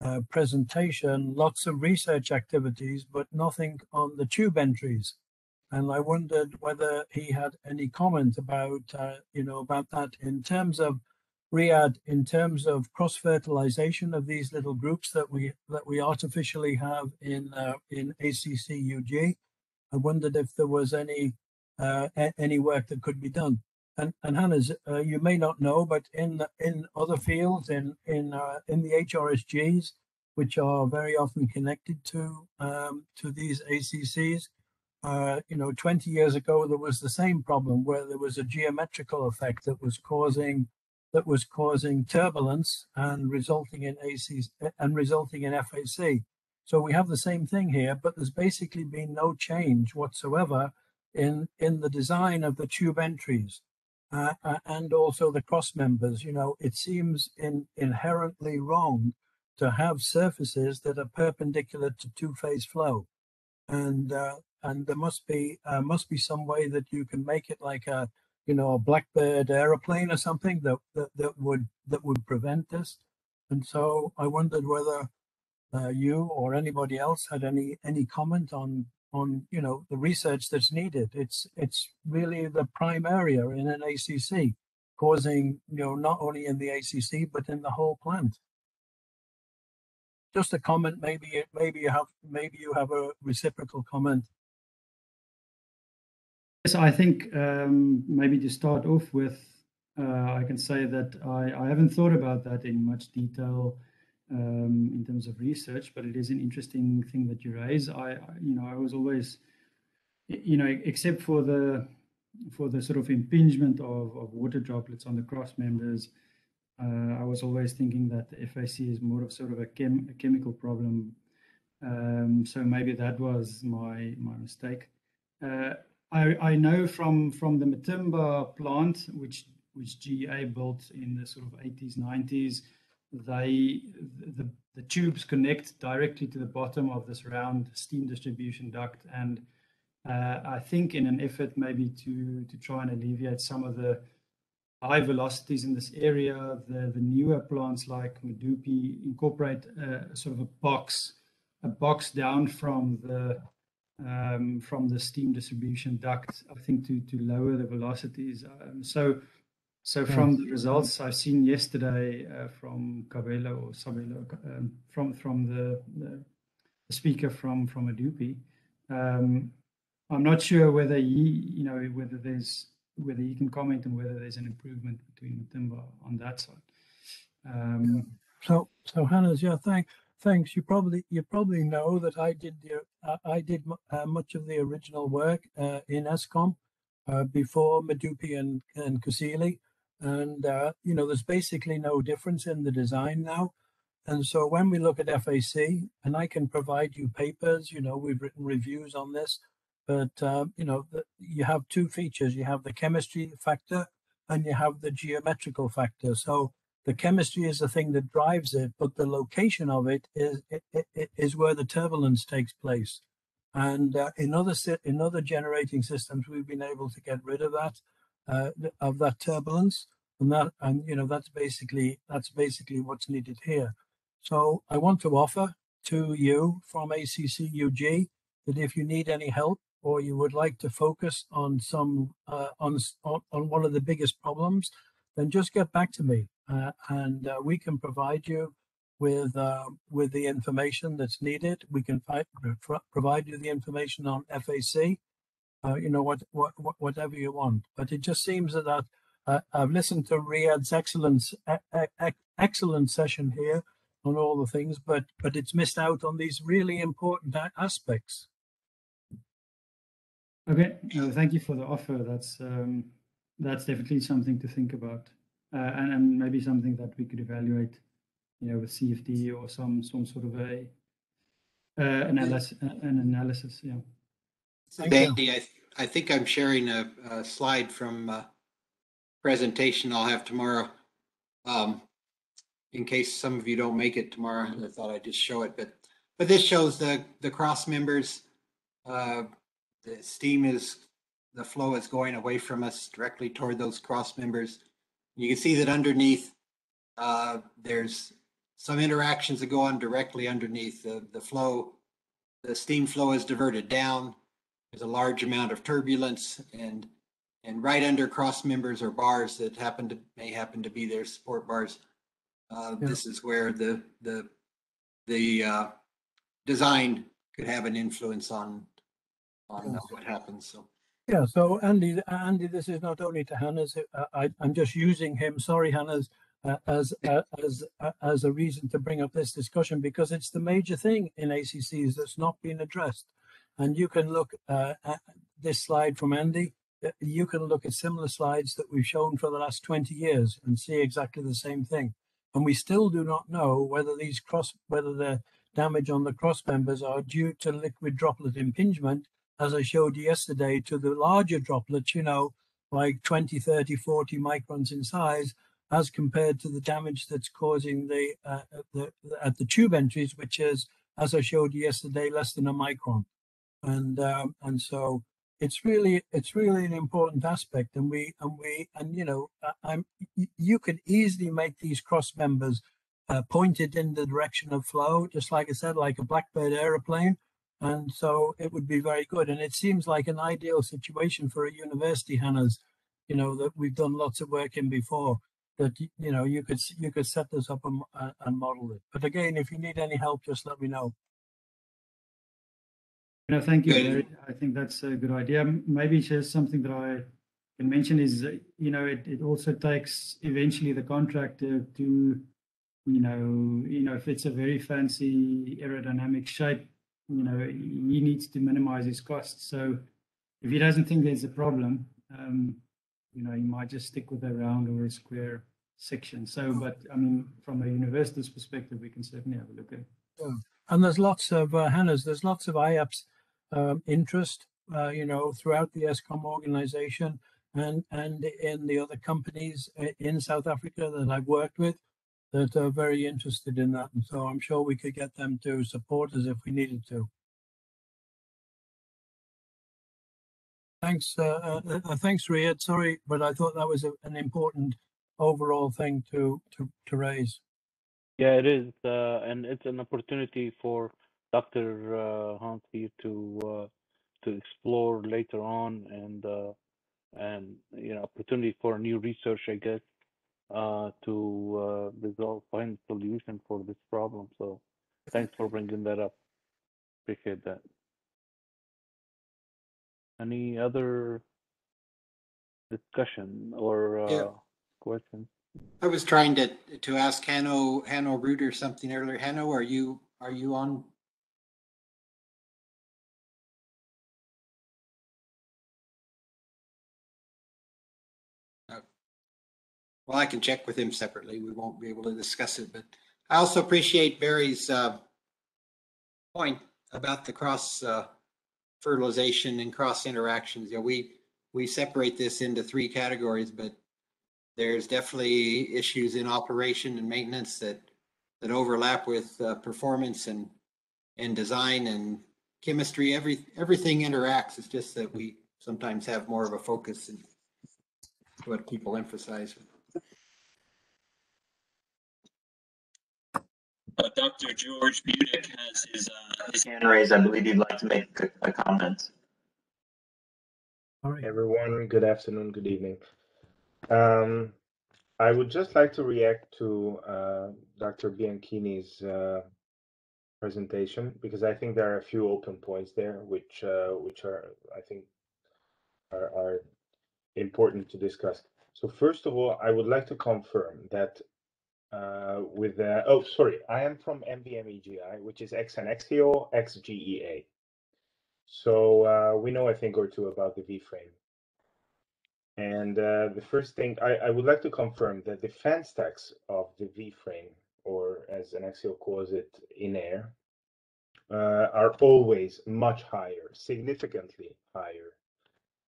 uh, presentation lots of research activities, but nothing on the tube entries. And I wondered whether he had any comment about, uh, you know, about that in terms of Riyad, in terms of cross fertilization of these little groups that we that we artificially have in uh, in ACCUG. I wondered if there was any uh, any work that could be done. And and Hannes, uh, you may not know, but in in other fields, in in uh, in the HRSGs, which are very often connected to um, to these ACCs, uh, you know, 20 years ago there was the same problem where there was a geometrical effect that was causing that was causing turbulence and resulting in ACs and resulting in FAC. So we have the same thing here, but there's basically been no change whatsoever in in the design of the tube entries uh, and also the cross members. You know, it seems in, inherently wrong to have surfaces that are perpendicular to two-phase flow, and uh, and there must be uh, must be some way that you can make it like a you know a blackbird aeroplane or something that that, that would that would prevent this. And so I wondered whether uh, you or anybody else had any any comment on on you know the research that's needed. It's it's really the prime area in an ACC, causing you know not only in the ACC but in the whole plant. Just a comment. Maybe maybe you have maybe you have a reciprocal comment. Yes, I think um, maybe to start off with, uh, I can say that I, I haven't thought about that in much detail. Um, in terms of research, but it is an interesting thing that you raise. I, I you know, I was always, you know, except for the for the sort of impingement of, of water droplets on the cross members, uh, I was always thinking that the FAC is more of sort of a, chem, a chemical problem. Um, so maybe that was my my mistake. Uh, I, I know from from the Matimba plant, which which GA built in the sort of 80s, 90s, they the, the tubes connect directly to the bottom of this round steam distribution duct and uh, I think in an effort maybe to to try and alleviate some of the high velocities in this area, the, the newer plants like Medupi incorporate uh, sort of a box, a box down from the um, from the steam distribution duct, I think to to lower the velocities. Um, so so from the results I've seen yesterday uh, from Cabello or Sabelo, um, from from the, the, speaker from from Medupi, um, I'm not sure whether he, you know, whether there's whether you can comment on whether there's an improvement between Matimba on that side. Um, so, so Hannes, yeah, thank, thanks. You probably you probably know that I did the uh, I did uh, much of the original work uh, in Eskom uh, before Medupi and and Kusile, and uh, you know there's basically no difference in the design now. And so when we look at FAC, and I can provide you papers, you know, we've written reviews on this but um, you know, the, you have two features. You have the chemistry factor and you have the geometrical factor. So the chemistry is the thing that drives it, but the location of it is it, it, is where the turbulence takes place. And uh, in other in other generating systems, we've been able to get rid of that uh, of that turbulence, and that and you know that's basically that's basically what's needed here. So I want to offer to you from ACCUG that if you need any help or you would like to focus on some uh, on, on one of the biggest problems, then just get back to me, uh, and uh, we can provide you with uh, with the information that's needed. We can provide you the information on FAC, uh, you know what, what whatever you want. But it just seems that uh, I've listened to Riyad's excellent excellent session here on all the things, but but it's missed out on these really important aspects. Okay, uh, thank you for the offer. That's um, that's definitely something to think about, uh, and, and maybe something that we could evaluate, you know, with CFD or some some sort of a uh, analysis. An analysis, yeah. Andy, I, I think I'm sharing a, a slide from a presentation I'll have tomorrow. Um, in case some of you don't make it tomorrow, I thought I'd just show it, but but this shows the the cross members. Uh, the steam is, the flow is going away from us directly toward those cross members. You can see that underneath, uh, there's some interactions that go on directly underneath the, the flow. The steam flow is diverted down. There's a large amount of turbulence and and right under cross members or bars that happen to may happen to be their support bars. Uh, yeah. This is where the the the uh, design could have an influence on on what happens. So. Yeah, so Andy, Andy, this is not only to Hannes. Uh, I, am just using him. Sorry, Hannes, uh, as uh, as uh, as a reason to bring up this discussion because it's the major thing in ACCs that's not been addressed. And you can look uh, at this slide from Andy. Uh, you can look at similar slides that we've shown for the last 20 years and see exactly the same thing. And we still do not know whether these cross, whether the damage on the cross members are due to liquid droplet impingement as I showed yesterday, to the larger droplets, you know, like 20, 30, 40 microns in size, as compared to the damage that's causing the, uh, the at the tube entries, which is, as I showed yesterday, less than a micron. And um, and so it's really it's really an important aspect, and we and we and you know I'm you could easily make these cross members uh, pointed in the direction of flow, just like I said, like a Blackbird aeroplane and so it would be very good. And it seems like an ideal situation for a university, Hannes you know, that we've done lots of work in before that, you know, you could, you could set this up and, and model it. But again, if you need any help, just let me know. No, thank you. I think that's a good idea. Maybe just something that I can mention is, you know, it, it also takes eventually the contractor to you know, you know, if it's a very fancy aerodynamic shape, you know, he needs to minimize his costs. So if he doesn't think there's a problem, um, you know, he might just stick with a round or a square section. So, but I mean, from a university's perspective, we can certainly have a look at it. Yeah. And there's lots of uh, Hannes, there's lots of IAPWS um, interest, uh, you know, throughout the Eskom organization and and in the other companies uh, in South Africa that I've worked with that are very interested in that. And so I'm sure we could get them to support us if we needed to. Thanks, uh, uh, uh, thanks, Riyad. Sorry, but I thought that was a, an important overall thing to to to raise. Yeah, it is, uh, and it's an opportunity for Dr. Uh, Hans here to uh, to explore later on, and uh, and you know, opportunity for new research, I guess, uh, to uh, resolve find solution for this problem. So, thanks for bringing that up. Appreciate that. Any other discussion or Yeah. questions? I was trying to, to ask Hanno, Hanno Reuter something earlier. Hanno, are you, are you on? Well, I can check with him separately. We won't be able to discuss it, but I also appreciate Barry's, uh, point about the cross, uh, fertilization and cross interactions. Know, we, we separate this into three categories, but there's definitely issues in operation and maintenance that, that overlap with uh, performance and, and design and chemistry. Every, everything interacts. It's just that we sometimes have more of a focus and what people emphasize. Dr. George Budick has his, uh, his hand raised. I believe he'd like to make a, a comment. All right. Everyone, good afternoon, good evening. Um, I would just like to react to uh, Dr. Bianchini's uh, presentation because I think there are a few open points there, which uh, which are I think are, are important to discuss. So first of all, I would like to confirm that uh, with oh sorry, I am from MVM EGI, which is XNXTO XGEA. So uh, we know a thing or two about the V-frame. And uh, the first thing I, I would like to confirm that the fan stacks of the V-frame, or as an axial calls it, in air, uh, are always much higher, significantly higher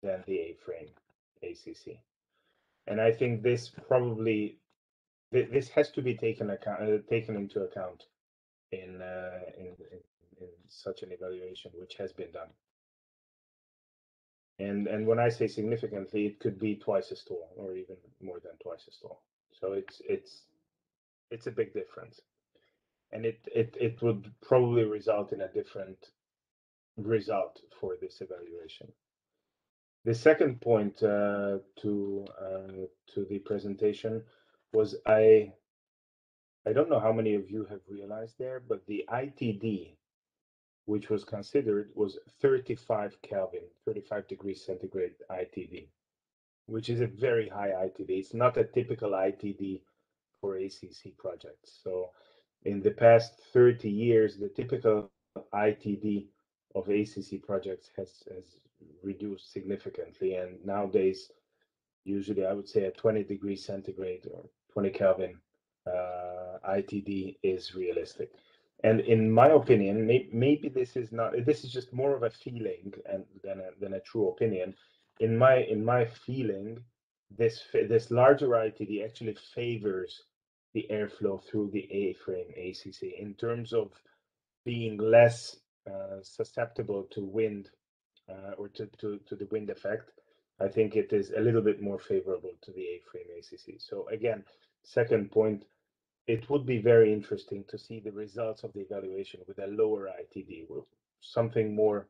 than the A-frame ACC. And I think this probably th- this has to be taken account uh, taken into account in, uh, in in in such an evaluation, which has been done. And and when I say significantly, it could be twice as tall or even more than twice as tall. So it's it's it's a big difference. And it it it would probably result in a different result for this evaluation. The second point uh, to uh, to the presentation was I I don't know how many of you have realized there, but the ITD which was considered was 35 Kelvin, 35 degrees centigrade ITD, which is a very high ITD. It's not a typical ITD for ACC projects. So in the past 30 years, the typical ITD of ACC projects has, has reduced significantly. And nowadays, usually I would say a 20 degrees centigrade or 20 Kelvin uh, ITD is realistic. And in my opinion, may, maybe this is not. This is just more of a feeling and than a, than a true opinion. In my in my feeling, this this larger ITD actually favors the airflow through the A-frame ACC in terms of being less uh, susceptible to wind uh, or to, to to the wind effect. I think it is a little bit more favorable to the A-frame ACC. So again, second point it would be very interesting to see the results of the evaluation with a lower ITD, with something more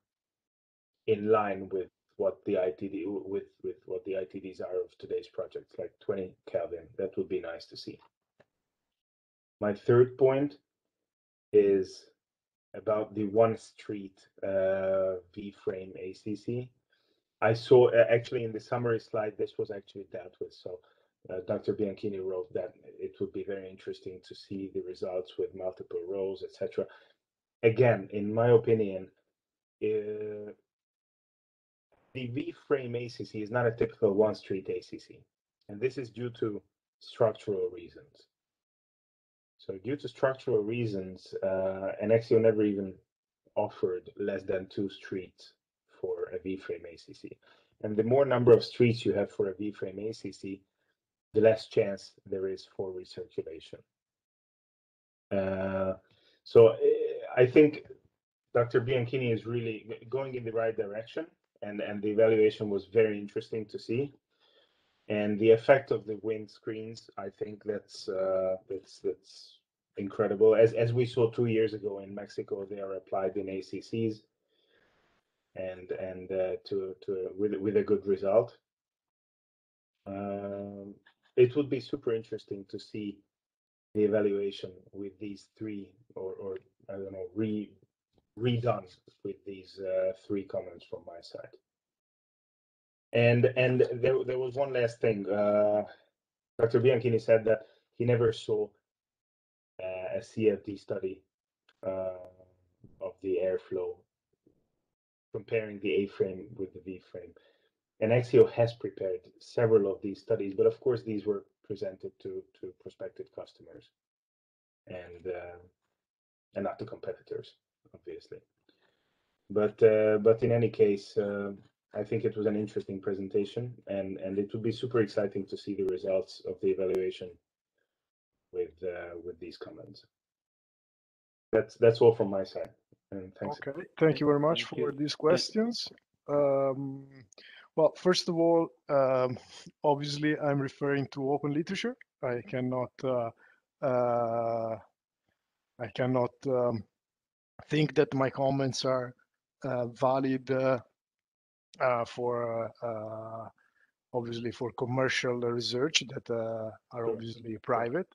in line with what the ITD with with what the ITDs are of today's projects, like 20 Kelvin. That would be nice to see. My third point is about the one street uh, V-frame ACC. I saw uh, actually in the summary slide this was actually dealt with. So uh, Dr. Bianchini wrote that it would be very interesting to see the results with multiple rows, etc. Again, in my opinion, uh, the V-frame ACC is not a typical one-street ACC, and this is due to structural reasons. So due to structural reasons, uh, Enexio never even offered less than two streets for a V-frame ACC. And the more number of streets you have for a V-frame ACC, the less chance there is for recirculation. Uh, so I think Dr. Bianchini is really going in the right direction, and, and the evaluation was very interesting to see. And the effect of the wind screens, I think that's uh, that's that's incredible. As as we saw two years ago in Mexico, they are applied in ACCs, and and uh, to to with with a good result. Um, it would be super interesting to see the evaluation with these three or or I don't know re redone with these uh, three comments from my side. And and there there was one last thing. Uh, Dr. Bianchini said that he never saw uh, a CFD study uh, of the airflow comparing the A-frame with the V-frame. And Axio has prepared several of these studies, but of course these were presented to to prospective customers and uh, and not to competitors, obviously. But uh, but in any case, uh, I think it was an interesting presentation, and and it would be super exciting to see the results of the evaluation with uh, with these comments. That's that's all from my side. And thanks. Okay, thank you very much Thank for you. these questions. Um, well, first of all, um, obviously, I'm referring to open literature. I cannot, uh, uh, I cannot um, think that my comments are uh, valid uh, uh, for uh, obviously for commercial research that uh, are obviously private.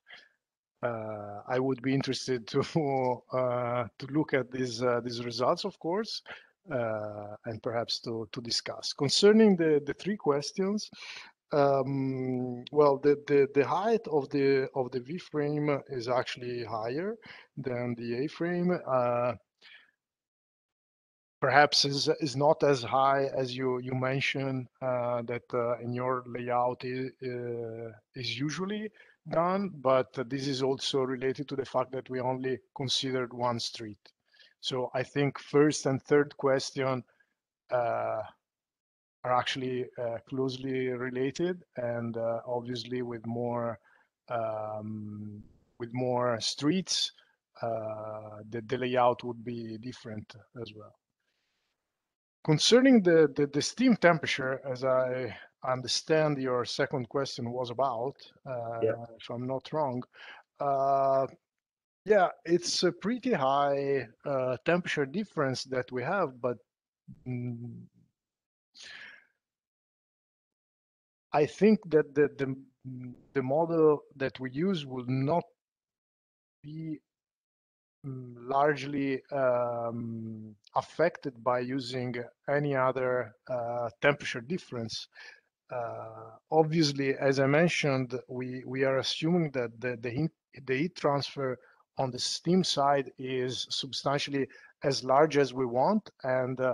Uh, I would be interested to uh, to look at these uh, these results, of course, uh, and perhaps to to discuss concerning the the three questions. Um, well, the, the the height of the of the V frame is actually higher than the A frame. Uh, perhaps is is not as high as you you mentioned uh, that in your layout is, is usually done, but this is also related to the fact that we only considered one street. So I think first and third question uh, are actually uh, closely related, and uh, obviously with more um, with more streets, the, the layout would be different as well. Concerning the, the, the, steam temperature, as I understand your second question was about, uh, Yeah. if I'm not wrong, uh, yeah, it's a pretty high uh, temperature difference that we have, but mm, I think that the, the the model that we use will not be mm, largely um, affected by using any other uh, temperature difference. Uh, obviously, as I mentioned, we, we are assuming that the, the, heat, the heat transfer on the steam side is substantially as large as we want, and uh,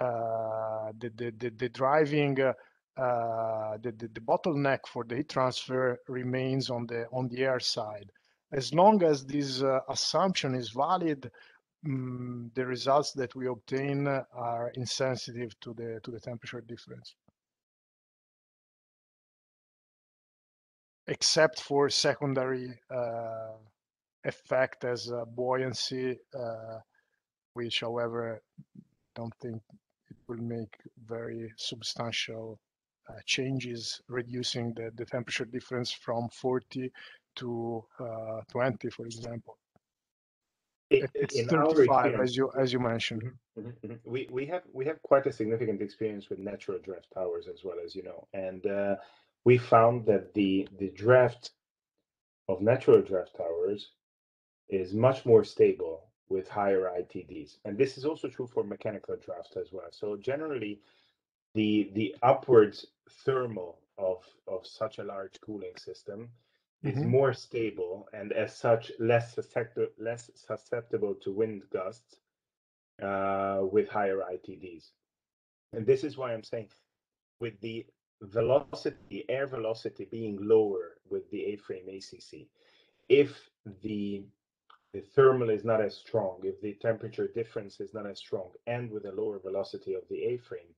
uh, the, the, the, the driving uh, uh, the, the, the bottleneck for the heat transfer remains on the on the air side as long as this uh, assumption is valid, um, the results that we obtain are insensitive to the to the temperature difference. Except for secondary uh, effect as uh, buoyancy, uh, which, however, don't think it will make very substantial uh, changes, reducing the, the temperature difference from 40 to uh, 20, for example. It, it's in 35, experience- as you as you mentioned. Mhm, mhm. We we have we have quite a significant experience with natural draft towers as well as you know, and uh, we found that the the draft of natural draft towers is much more stable with higher ITDs, and this is also true for mechanical draft as well. So generally, the the upwards thermal of of such a large cooling system is Mhm. more stable and as such less susceptible less susceptible to wind gusts uh, with higher ITDs. And this is why I'm saying with the velocity, air velocity being lower with the A-frame ACC, if the the thermal is not as strong, if the temperature difference is not as strong, and with a lower velocity of the A-frame,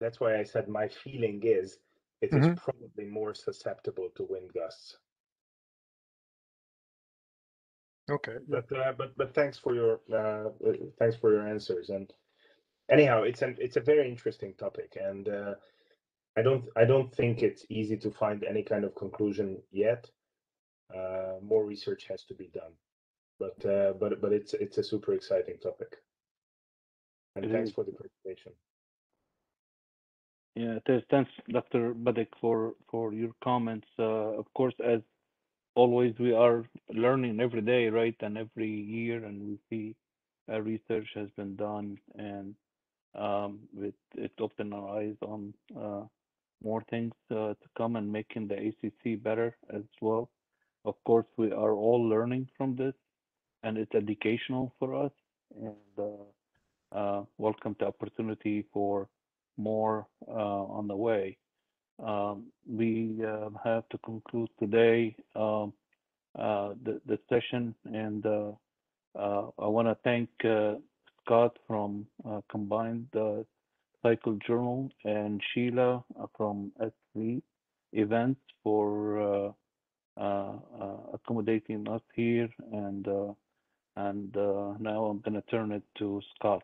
that's why I said my feeling is it is Mhm. probably more susceptible to wind gusts. Okay. But uh, but but thanks for your uh, thanks for your answers. And anyhow, it's an it's a very interesting topic, and uh, I don't I don't think it's easy to find any kind of conclusion yet. Uh, more research has to be done, but uh, but but it's it's a super exciting topic. And It thanks is. for the presentation. Yeah. Thanks, Dr. Badik, for for your comments. Uh, of course, as always, we are learning every day, right? And every year, and we see uh, research has been done, and um, it it opened our eyes on uh, more things uh, to come and making the ACC better as well. Of course, we are all learning from this, and it's educational for us. And uh, uh, welcome the opportunity for more on the way. Um, we uh, have to conclude today um, uh, the, the session, and uh, I want to thank Scott from Combined Cycle Journal and Sheila uh, from SV Events for uh, uh, accommodating us here, and and now I'm going to turn it to Scott.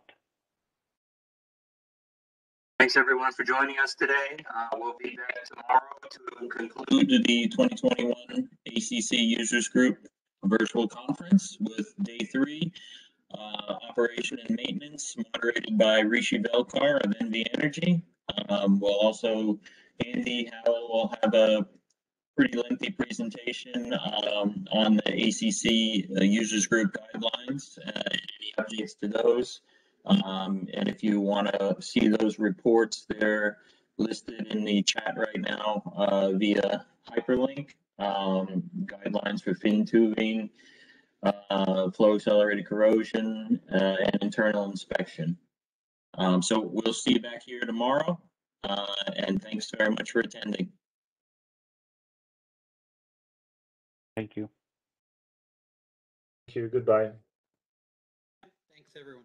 Thanks everyone for joining us today. Uh, we'll be back tomorrow to conclude the 2021 ACC Users Group virtual conference with day three, uh, operation and maintenance, moderated by Rishi Belkar of NV Energy. Um, we'll also, Andy Howell will have a pretty lengthy presentation um, on the ACC uh, Users Group guidelines, uh, and any updates to those. Um, and if you want to see those reports, they're listed in the chat right now uh, via hyperlink. Um, guidelines for fin tubing, uh, flow accelerated corrosion, uh, and internal inspection. Um, so we'll see you back here tomorrow. Uh, and thanks very much for attending. Thank you. Thank you. Goodbye. Thanks, everyone.